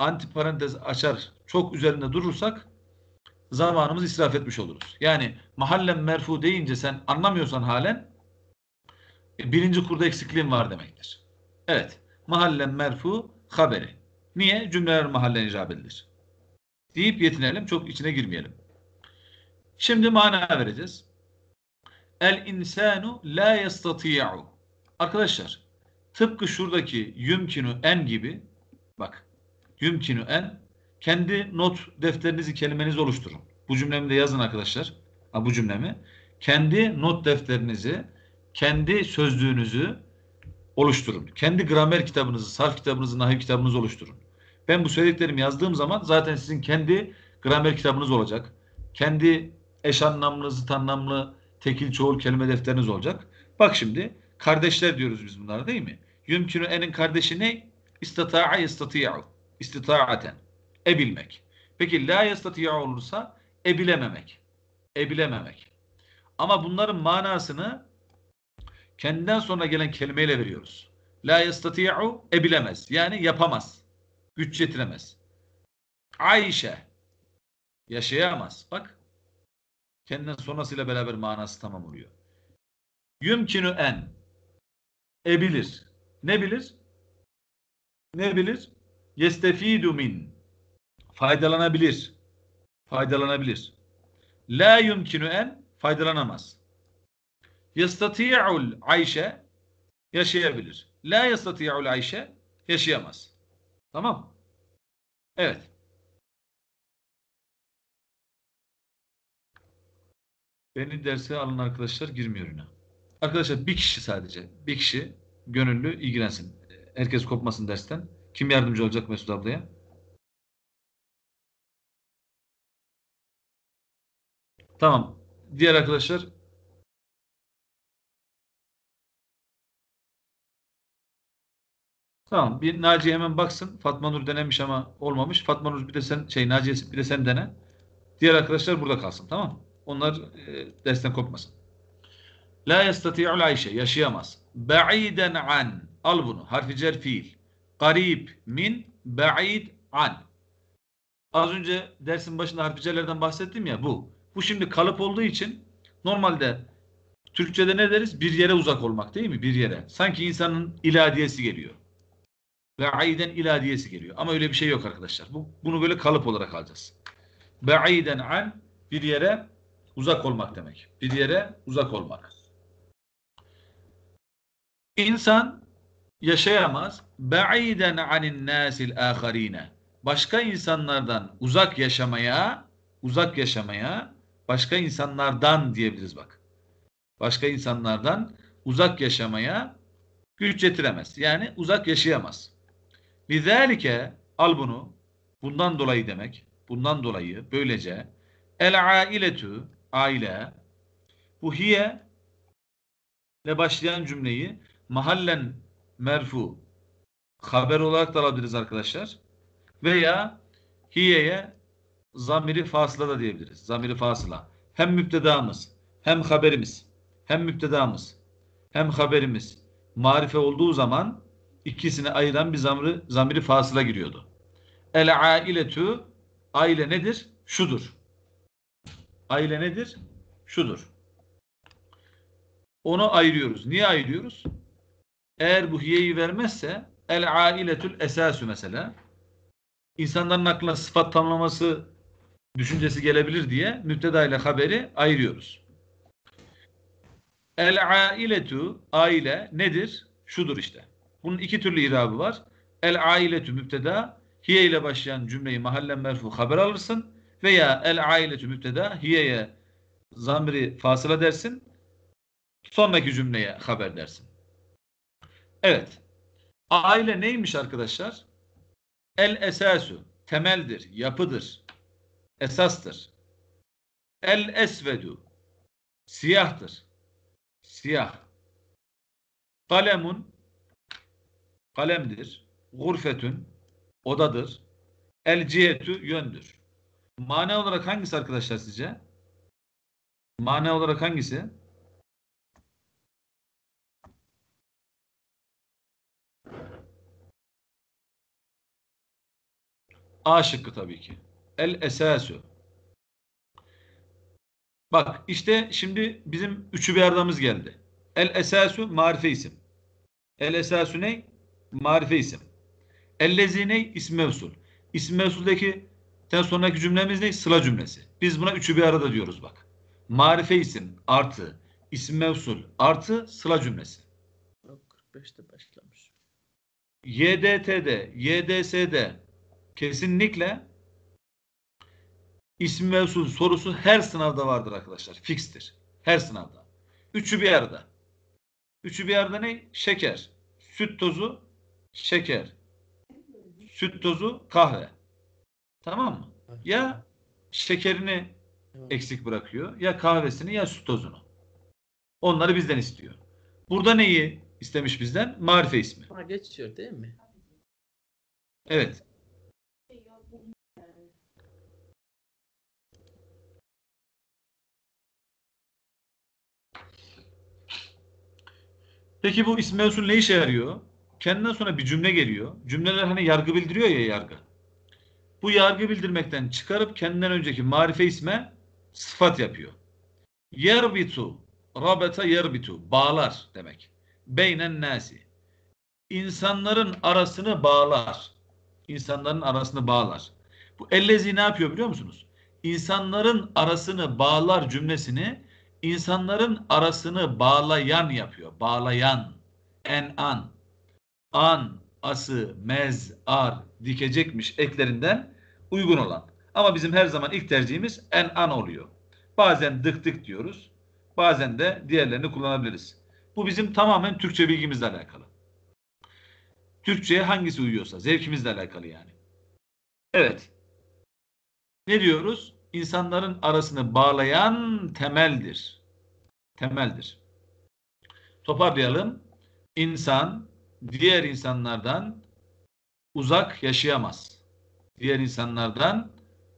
antiparantez açar çok üzerinde durursak zamanımızı israf etmiş oluruz. Yani mahallen merfu deyince sen anlamıyorsan halen e, birinci kurda eksikliğin var demektir. Evet. Mahallen merfu haberi. Niye? Cümleler mahallen icap edilir. Deyip yetinelim. Çok içine girmeyelim. Şimdi mana vereceğiz. El insanu la yastati'u. Arkadaşlar tıpkı şuradaki yümkünü en gibi bak yümkünü en kendi not defterinizi kelimenizi oluşturun. Bu cümlemi de yazın arkadaşlar. Ha, bu cümlemi. Kendi not defterinizi, kendi sözlüğünüzü oluşturun. Kendi gramer kitabınızı, sarf kitabınızı, nahiv kitabınızı oluşturun. Ben bu söylediklerimi yazdığım zaman zaten sizin kendi gramer kitabınız olacak. Kendi eş anlamlı, zıt anlamlı, tekil çoğul kelime defteriniz olacak. Bak şimdi kardeşler diyoruz biz bunlara değil mi? Yümkünü enin kardeşi ne? İstata'a istati'u. İstita'aten. Ebilmek. Peki la yastati'u olursa ebilememek. Ebilememek. Ama bunların manasını kendinden sonra gelen kelimeyle veriyoruz. La yastati'u ebilemez. Yani yapamaz. Güç yetiremez. Ayşe yaşayamaz. Bak kendinden sonrasıyla beraber manası tamam oluyor. Yümkünü en ebilir. Ne bilir? Ne bilir? Yestefidu min faydalanabilir. Faydalanabilir. La yumkinu en faydalanamaz. Yestati'ul ayşe yaşayabilir. La yestati'ul ayşe yaşayamaz. Tamam Evet. Beni derse alın arkadaşlar girmiyor yine. Arkadaşlar bir kişi sadece. Bir kişi gönüllü ilgilensin. Herkes kopmasın dersten. Kim yardımcı olacak Mesut ablaya? Tamam. Diğer arkadaşlar Tamam. Bir Naciye hemen baksın. Fatma Nur denemiş ama olmamış. Fatma Nur bir de sen şey Naciye bir de sen dene. Diğer arkadaşlar burada kalsın. Tamam Onlar e, dersten kopmasın. La yestati'ul ayşe. Yaşayamaz. Ba'iden an. Al bunu. Harfi cer fiil. Garib min ba'id an. Az önce dersin başında harficelerden bahsettim ya bu. Bu şimdi kalıp olduğu için normalde Türkçe'de ne deriz? Bir yere uzak olmak değil mi? Bir yere. Sanki insanın iladiyesi geliyor. Be'iden iladiyesi geliyor. Ama öyle bir şey yok arkadaşlar. Bu, bunu böyle kalıp olarak alacağız. Be'iden an bir yere uzak olmak demek. Bir yere uzak olmak. İnsan yaşayamaz. Ba'iden anin nasil aharine. Başka insanlardan uzak yaşamaya, uzak yaşamaya, başka insanlardan diyebiliriz bak. Başka insanlardan uzak yaşamaya güç getiremez. Yani uzak yaşayamaz. Bizalike al bunu. Bundan dolayı demek. Bundan dolayı böylece el ailetu aile bu hiye ile başlayan cümleyi mahallen merfu haber olarak da alabiliriz arkadaşlar. Veya hiyeye zamiri fasıla da diyebiliriz. Zamiri fasıla. Hem müptedamız, hem haberimiz, hem müptedamız, hem haberimiz marife olduğu zaman ikisini ayıran bir zamiri, zamiri fasıla giriyordu. El ailetu aile nedir? Şudur. Aile nedir? Şudur. Onu ayırıyoruz. Niye ayırıyoruz? Eğer bu hiyeyi vermezse el ailetül esasü mesela insanların aklına sıfat tamlaması düşüncesi gelebilir diye müpteda ile haberi ayırıyoruz. El ailetu aile nedir? Şudur işte. Bunun iki türlü irabı var. El ailetu müpteda hiye ile başlayan cümleyi mahallen merfu haber alırsın veya el ailetu müpteda hiyeye zamiri fasıla dersin. Sonraki cümleye haber dersin. Evet. Aile neymiş arkadaşlar? El esasu temeldir, yapıdır, esastır. El esvedu siyahtır. Siyah. Kalemun kalemdir. Gurfetün odadır. El cihetü yöndür. Mana olarak hangisi arkadaşlar sizce? Mana olarak hangisi? A şıkkı tabii ki. El esasu. Bak işte şimdi bizim üçü bir aradamız geldi. El esasu marife isim. El esasu ne? Marife isim. Ellezi ne? İsim mevsul. İsim mevsuldaki ten sonraki cümlemiz ne? Sıla cümlesi. Biz buna üçü bir arada diyoruz bak. Marife isim artı isim mevsul artı sıla cümlesi. 45'te başlamış. YDT'de, YDS'de kesinlikle isim mevsul sorusu her sınavda vardır arkadaşlar. Fikstir. Her sınavda. Üçü bir arada. Üçü bir arada ne? Şeker. Süt tozu, şeker. Süt tozu, kahve. Tamam mı? Ya şekerini eksik bırakıyor, ya kahvesini ya süt tozunu. Onları bizden istiyor. Burada neyi istemiş bizden? Marife ismi. Ha geçiyor değil mi? Evet. Peki bu isim mevsul ne işe yarıyor? Kendinden sonra bir cümle geliyor. Cümleler hani yargı bildiriyor ya yargı. Bu yargı bildirmekten çıkarıp kendinden önceki marife isme sıfat yapıyor. Yerbitu, rabeta yerbitu, bağlar demek. Beynen nasi. İnsanların arasını bağlar. İnsanların arasını bağlar. Bu ellezi ne yapıyor biliyor musunuz? İnsanların arasını bağlar cümlesini insanların arasını bağlayan yapıyor. Bağlayan. En an. An, ası, mez, ar, dikecekmiş eklerinden uygun olan. Ama bizim her zaman ilk tercihimiz en an oluyor. Bazen dık dık diyoruz. Bazen de diğerlerini kullanabiliriz. Bu bizim tamamen Türkçe bilgimizle alakalı. Türkçe'ye hangisi uyuyorsa, zevkimizle alakalı yani. Evet. Ne diyoruz? İnsanların arasını bağlayan temeldir. Temeldir. Toparlayalım. İnsan diğer insanlardan uzak yaşayamaz. Diğer insanlardan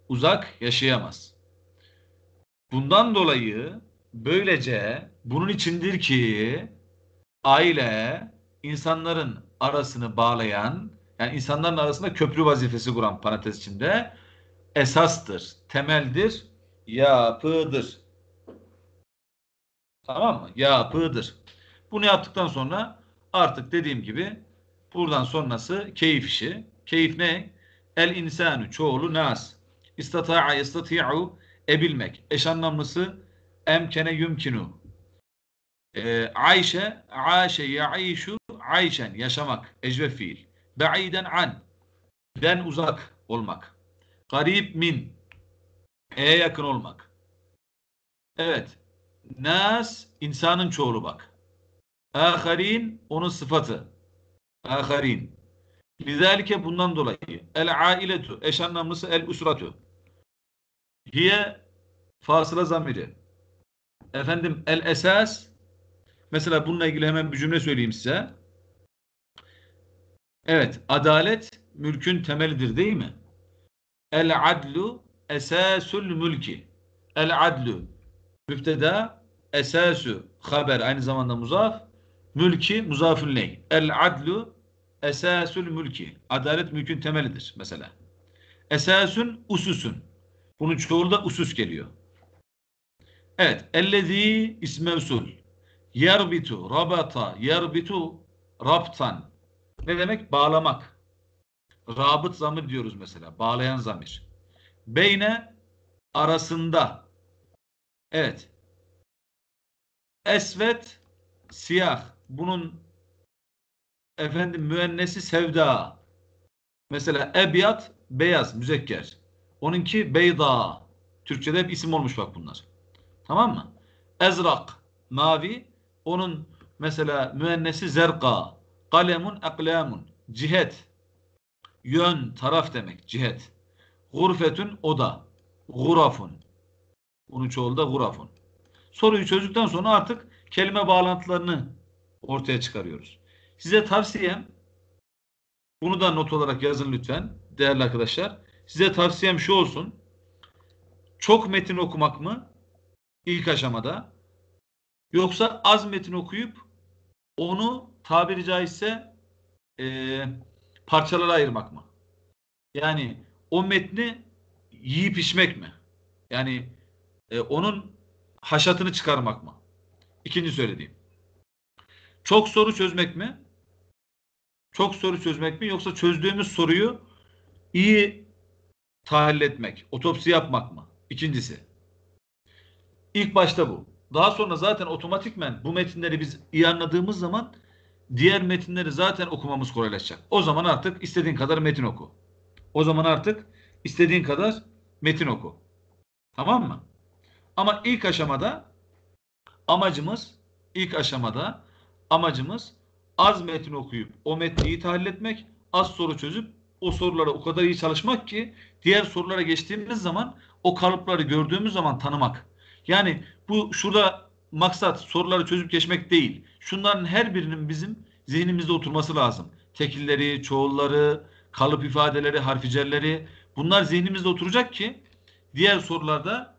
uzak yaşayamaz. Bundan dolayı böylece bunun içindir ki aile insanların arasını bağlayan yani insanların arasında köprü vazifesi kuran parantez içinde esastır, temeldir, yapıdır. Tamam mı? Yapıdır. Bunu yaptıktan sonra artık dediğim gibi buradan sonrası keyif işi. Keyif ne? El insanu çoğulu nas. İstata'a yestati'u ebilmek. Eş anlamlısı emkene yumkinu. Ee, Ayşe, Aşe yaişu ayşen yaşamak. Ecve fiil. Ba'iden an. Den uzak olmak. Garip min. E'ye yakın olmak. Evet. Nas insanın çoğulu bak. Aharin onun sıfatı. Aharin. Lizalike bundan dolayı el ailetu eş anlamlısı el usratu. Hiye fasıla zamiri. Efendim el esas mesela bununla ilgili hemen bir cümle söyleyeyim size. Evet, adalet mülkün temelidir değil mi? El adlu esasul mülki. El adlu müfteda esasu haber aynı zamanda muzaf mülki muzafun ley. El adlu esasul mülki. Adalet mülkün temelidir mesela. Esasun ususun. Bunun çoğulda usus geliyor. Evet. Ellezî ismevsul. Yerbitu, rabata, yerbitu, raptan. Ne demek? Bağlamak. Rabıt zamir diyoruz mesela. Bağlayan zamir. Beyne arasında. Evet. Esvet siyah. Bunun efendim müennesi sevda. Mesela ebyat beyaz, müzekker. Onunki beyda. Türkçede hep isim olmuş bak bunlar. Tamam mı? Ezrak mavi. Onun mesela müennesi zerka. Kalemun aklamun. Cihet. Yön, taraf demek. Cihet. Gurfetun oda. Gurafun. Bunun çoğulu da gurafun. Soruyu çözdükten sonra artık kelime bağlantılarını ortaya çıkarıyoruz. Size tavsiyem bunu da not olarak yazın lütfen değerli arkadaşlar. Size tavsiyem şu olsun. Çok metin okumak mı ilk aşamada yoksa az metin okuyup onu tabiri caizse e, parçalara ayırmak mı? Yani o metni yiyip içmek mi? Yani e, onun haşatını çıkarmak mı? İkinci söylediğim. Çok soru çözmek mi? Çok soru çözmek mi? Yoksa çözdüğümüz soruyu iyi tahlil etmek, otopsi yapmak mı? İkincisi. İlk başta bu. Daha sonra zaten otomatikmen bu metinleri biz iyi anladığımız zaman diğer metinleri zaten okumamız kolaylaşacak. O zaman artık istediğin kadar metin oku. O zaman artık istediğin kadar metin oku. Tamam mı? Ama ilk aşamada amacımız ilk aşamada amacımız az metin okuyup o metni iyi tahlil etmek, az soru çözüp o sorulara o kadar iyi çalışmak ki diğer sorulara geçtiğimiz zaman o kalıpları gördüğümüz zaman tanımak. Yani bu şurada maksat soruları çözüp geçmek değil. Şunların her birinin bizim zihnimizde oturması lazım. Tekilleri, çoğulları, kalıp ifadeleri, harficelleri bunlar zihnimizde oturacak ki diğer sorularda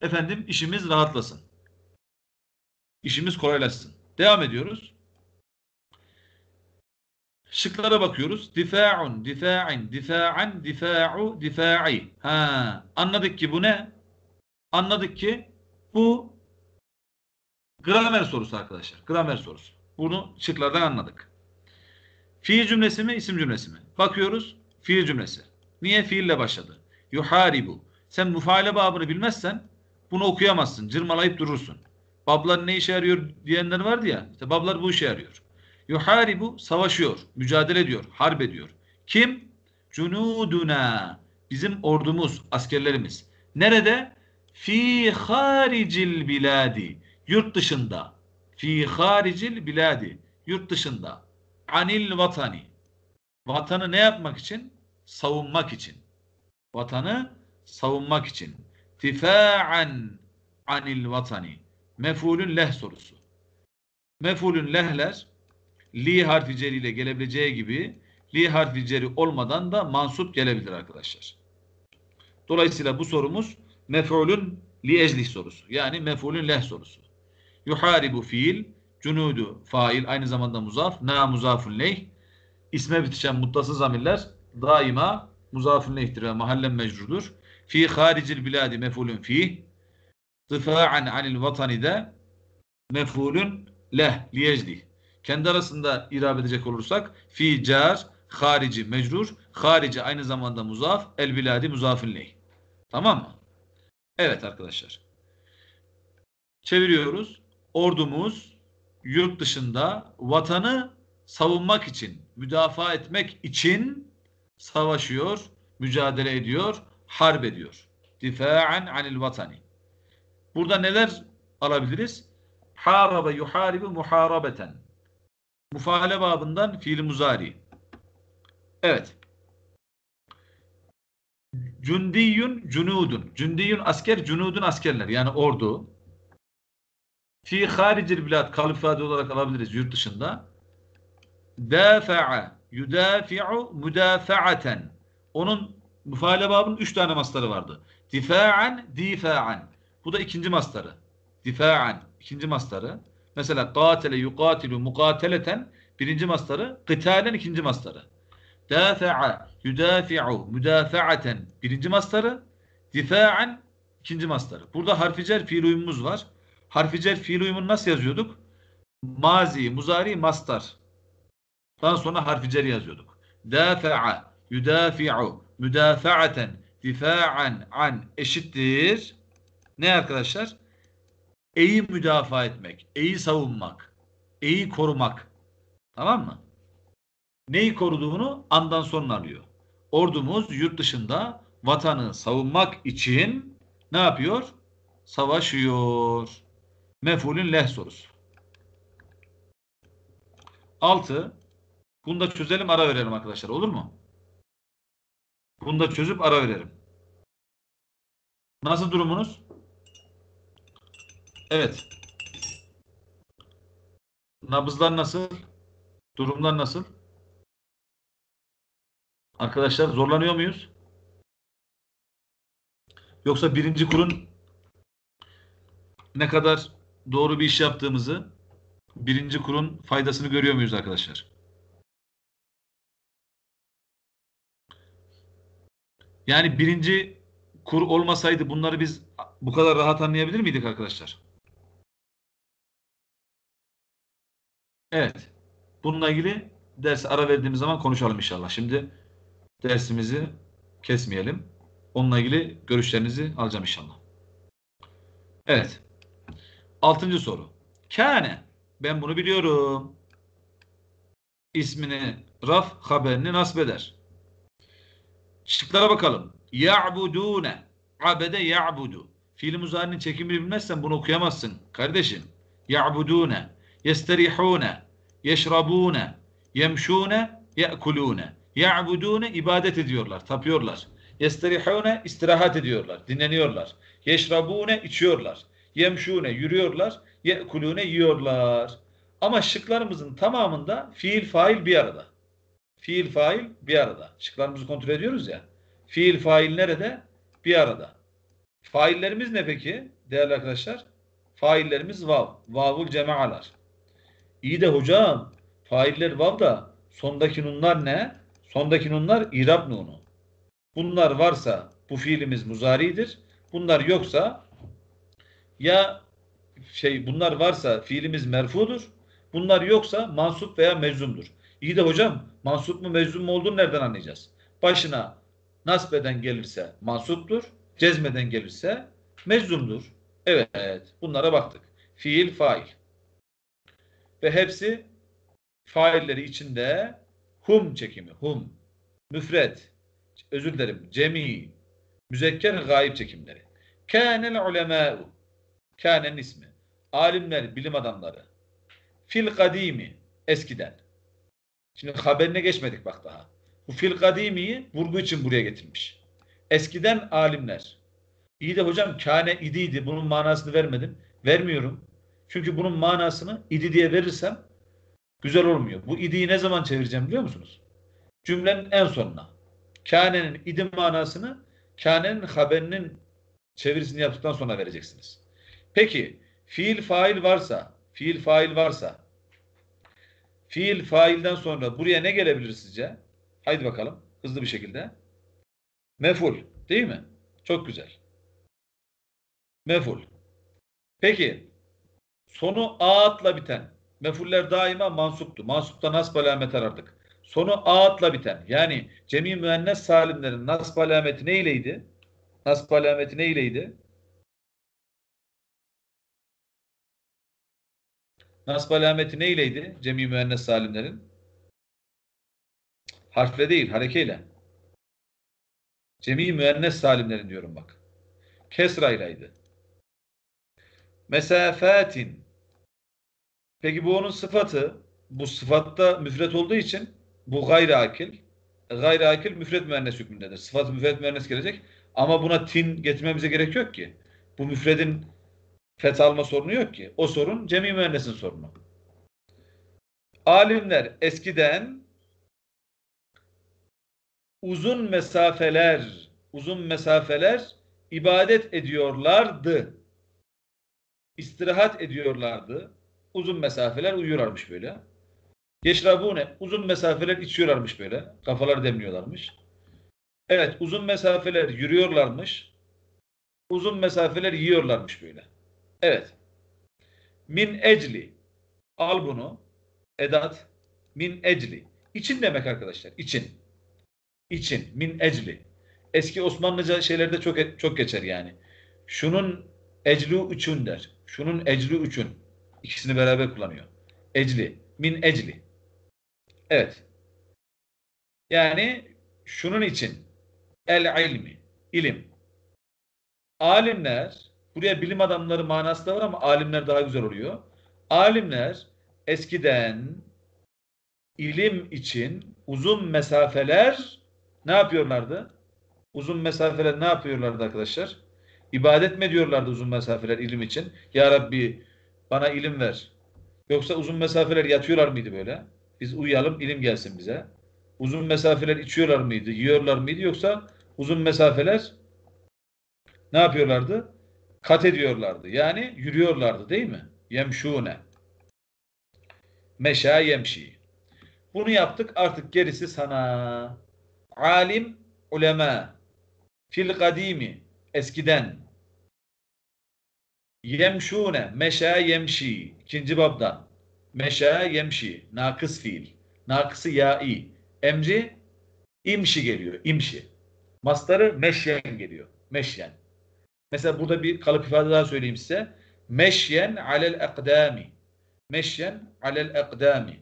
efendim işimiz rahatlasın. İşimiz kolaylaşsın. Devam ediyoruz. Şıklara bakıyoruz. Difa'un, difa'in, difa'an, difa'u, difa'i. Ha, anladık ki bu ne? Anladık ki bu gramer sorusu arkadaşlar. Gramer sorusu. Bunu şıklardan anladık. Fiil cümlesi mi, isim cümlesi mi? Bakıyoruz. Fiil cümlesi. Niye fiille başladı? Yuharibu. Sen mufaale babını bilmezsen bunu okuyamazsın. Cırmalayıp durursun. Bablar ne işe yarıyor diyenler vardı ya. İşte bablar bu işe yarıyor. Yuharibu savaşıyor, mücadele ediyor, harp ediyor. Kim? Cunuduna. Bizim ordumuz, askerlerimiz. Nerede? Fi haricil biladi. Yurt dışında. Fi haricil biladi. Yurt dışında. Anil vatani. Vatanı ne yapmak için? Savunmak için. Vatanı savunmak için. Tifa'an anil vatani. Mefulün leh sorusu. Mefulün lehler li harfi ile gelebileceği gibi li harfi ceri olmadan da mansup gelebilir arkadaşlar. Dolayısıyla bu sorumuz mef'ulün li eclih sorusu. Yani mef'ulün leh sorusu. Yuharibu fiil, cunudu fail aynı zamanda muzaf, na muzafun leyh. İsme bitişen muttasıl zamirler daima muzafun leyhtir ve mahallen mecrudur. Fi haricil biladi mef'ulün fih. Dıfa'an anil vatani de mef'ulün leh li eclih. Kendi arasında irab edecek olursak fi car, harici mecrur, harici aynı zamanda muzaf, el biladi muzafın leyh. Tamam mı? Evet arkadaşlar. Çeviriyoruz. Ordumuz yurt dışında vatanı savunmak için, müdafaa etmek için savaşıyor, mücadele ediyor, harp ediyor. Difa'an anil vatani. Burada neler alabiliriz? Harabe yuharibu muharabeten. Mufaale babından fiil muzari. Evet. Cündiyün cunudun. Cündiyün asker, cunudun askerler. Yani ordu. Fi haricil bilad kalıp ifade olarak alabiliriz yurt dışında. Dafa'a yudafi'u müdafa'aten. Onun müfaale babının üç tane mastarı vardı. Difa'an, difa'an. Bu da ikinci mastarı. Difa'an, ikinci mastarı. Mesela katile yukatilu mukateleten birinci mastarı. Kıtalen ikinci mastarı. Dafa'a yudafi'u müdafa'aten birinci mastarı. Difa'an ikinci mastarı. Burada harficer fiil uyumumuz var. Harficer fiil uyumunu nasıl yazıyorduk? Mazi, muzari, mastar. Daha sonra harficer yazıyorduk. Dafa'a yudafi'u müdafa'aten difa'an an eşittir. Ne arkadaşlar? Eyi müdafaa etmek, eyi savunmak, eyi korumak. Tamam mı? Neyi koruduğunu andan sonra alıyor. Ordumuz yurt dışında vatanı savunmak için ne yapıyor? Savaşıyor. Mefulün leh sorusu. 6. Bunu da çözelim ara verelim arkadaşlar. Olur mu? Bunu da çözüp ara verelim. Nasıl durumunuz? Evet. Nabızlar nasıl? Durumlar nasıl? Arkadaşlar zorlanıyor muyuz? Yoksa birinci kurun ne kadar doğru bir iş yaptığımızı birinci kurun faydasını görüyor muyuz arkadaşlar? Yani birinci kur olmasaydı bunları biz bu kadar rahat anlayabilir miydik arkadaşlar? Evet. Bununla ilgili ders ara verdiğimiz zaman konuşalım inşallah. Şimdi dersimizi kesmeyelim. Onunla ilgili görüşlerinizi alacağım inşallah. Evet. Altıncı soru. Kâne. Ben bunu biliyorum. İsmini raf haberini nasip eder. Şıklara bakalım. Ya'budune. Abede ya'budu. Fiil muzarinin çekimini bilmezsen bunu okuyamazsın. Kardeşim. Ya'budune. Yesterihune. Yeşrabune. Yemşune. Ye'kulune. Ya'budune ibadet ediyorlar, tapıyorlar. Yesterihune istirahat ediyorlar, dinleniyorlar. Yeşrabune içiyorlar. Yemşune yürüyorlar. Ye'kulune yiyorlar. Ama şıklarımızın tamamında fiil fail bir arada. Fiil fail bir arada. Şıklarımızı kontrol ediyoruz ya. Fiil fail nerede? Bir arada. Faillerimiz ne peki değerli arkadaşlar? Faillerimiz vav. Vavul cemaalar. İyi de hocam failler vav da sondaki nunlar ne? Sondaki nunlar irab nunu. Bunlar varsa bu fiilimiz muzaridir. Bunlar yoksa ya şey bunlar varsa fiilimiz merfudur. Bunlar yoksa mansup veya meczumdur. İyi de hocam mansup mu meczum mu olduğunu nereden anlayacağız? Başına nasbeden gelirse mansuptur. Cezmeden gelirse meczumdur. Evet bunlara baktık. Fiil fail. Ve hepsi failleri içinde hum çekimi. Hum. Müfred. Özür dilerim. Cemi. Müzekker gayip çekimleri. Kânel ulemâ'u. Kâne'nin ismi. Alimler, bilim adamları. Fil kadimi. Eskiden. Şimdi haberine geçmedik bak daha. Bu fil kadimiyi vurgu için buraya getirmiş. Eskiden alimler. İyi de hocam kâne idiydi. Bunun manasını vermedim. Vermiyorum. Çünkü bunun manasını idi diye verirsem güzel olmuyor. Bu idiyi ne zaman çevireceğim biliyor musunuz? Cümlenin en sonuna. Kâne'nin idi manasını kâne'nin haberinin çevirisini yaptıktan sonra vereceksiniz. Peki fiil fail varsa fiil fail varsa fiil failden sonra buraya ne gelebilir sizce? Haydi bakalım hızlı bir şekilde. Meful değil mi? Çok güzel. Meful. Peki sonu ağıtla biten mefuller daima mansuptu. Mansupta nasb alamet arardık. Sonu ağıtla biten yani cemi müennes salimlerin nasb alameti neyleydi? Nasb alameti neyleydi? Nasb alameti neyleydi? Cemi müennes salimlerin. Harfle değil, harekeyle. Cemi müennes salimlerin diyorum bak. Kesrayleydi. Mesafatin. Peki bu onun sıfatı. Bu sıfatta müfret olduğu için bu gayri akil. Gayri akil müfret müennes hükmündedir. Sıfat müfret müennes gelecek. Ama buna tin getirmemize gerek yok ki. Bu müfredin feth alma sorunu yok ki. O sorun cemi müennesin sorunu. Alimler eskiden uzun mesafeler uzun mesafeler ibadet ediyorlardı. İstirahat ediyorlardı. Uzun mesafeler uyuyorlarmış böyle. Yeşrabune uzun mesafeler içiyorlarmış böyle. Kafaları demliyorlarmış. Evet uzun mesafeler yürüyorlarmış. Uzun mesafeler yiyorlarmış böyle. Evet. Min ecli. Al bunu. Edat. Min ecli. İçin demek arkadaşlar. İçin. İçin. Min ecli. Eski Osmanlıca şeylerde çok çok geçer yani. Şunun eclu üçün der. Şunun eclu üçün. İkisini beraber kullanıyor. Ecli. Min ecli. Evet. Yani şunun için el ilmi. ilim. Alimler buraya bilim adamları manası da var ama alimler daha güzel oluyor. Alimler eskiden ilim için uzun mesafeler ne yapıyorlardı? Uzun mesafeler ne yapıyorlardı arkadaşlar? İbadet mi ediyorlardı uzun mesafeler ilim için? Ya Rabbi bana ilim ver. Yoksa uzun mesafeler yatıyorlar mıydı böyle? Biz uyuyalım ilim gelsin bize. Uzun mesafeler içiyorlar mıydı? Yiyorlar mıydı? Yoksa uzun mesafeler ne yapıyorlardı? Kat ediyorlardı. Yani yürüyorlardı değil mi? Yemşune. Meşa yemşi. Bunu yaptık artık gerisi sana. Alim, ulema. Fil kadimi. Eskiden. Yemşune. Meşa yemşi. İkinci babdan. Meşa yemşi. Nakıs fiil. Nakısı ya'i. Emri imşi geliyor. İmşi. Mastarı meşyen geliyor. Meşyen. Mesela burada bir kalıp ifade daha söyleyeyim size. Meşyen alel ekdami. Meşyen alel ekdami.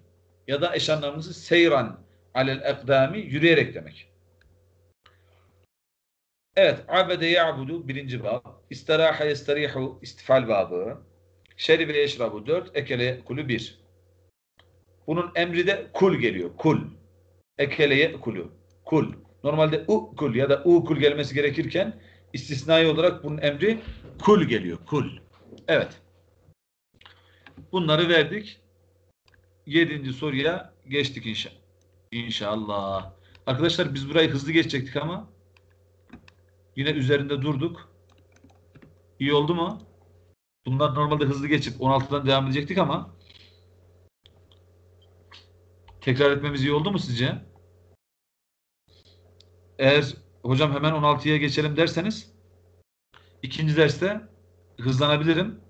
Ya da eş anlamlısı seyran alel ekdami. Yürüyerek demek. Evet. Abede ya'budu birinci bab. İstiraha yestarihu istifal babı. Şeribe yeşrabu dört. Ekele kulü bir. Bunun emri de kul geliyor. Kul. Ekele kulü. Kul. Normalde u kul ya da u kul gelmesi gerekirken istisnai olarak bunun emri kul geliyor. Kul. Evet. Bunları verdik. Yedinci soruya geçtik inşa inşallah. Arkadaşlar biz burayı hızlı geçecektik ama yine üzerinde durduk. İyi oldu mu? Bunlar normalde hızlı geçip 16'dan devam edecektik ama tekrar etmemiz iyi oldu mu sizce? Eğer hocam hemen 16'ya geçelim derseniz ikinci derste hızlanabilirim.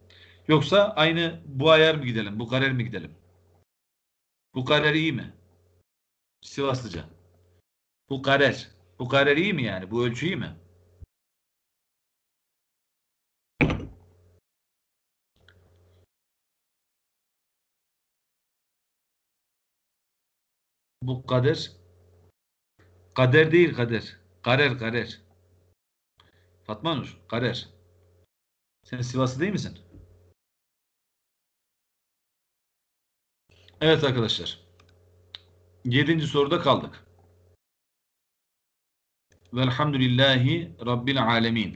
Yoksa aynı bu ayar mı gidelim? Bu karer mi gidelim? Bu karer iyi mi? Sivaslıca. Bu karer. Bu karer iyi mi yani? Bu ölçü iyi mi? Bu kader kader değil kader. Karer karer. Fatma Nur karer. Sen Sivaslı değil misin? Evet arkadaşlar. Yedinci soruda kaldık. Velhamdülillahi Rabbil alemin.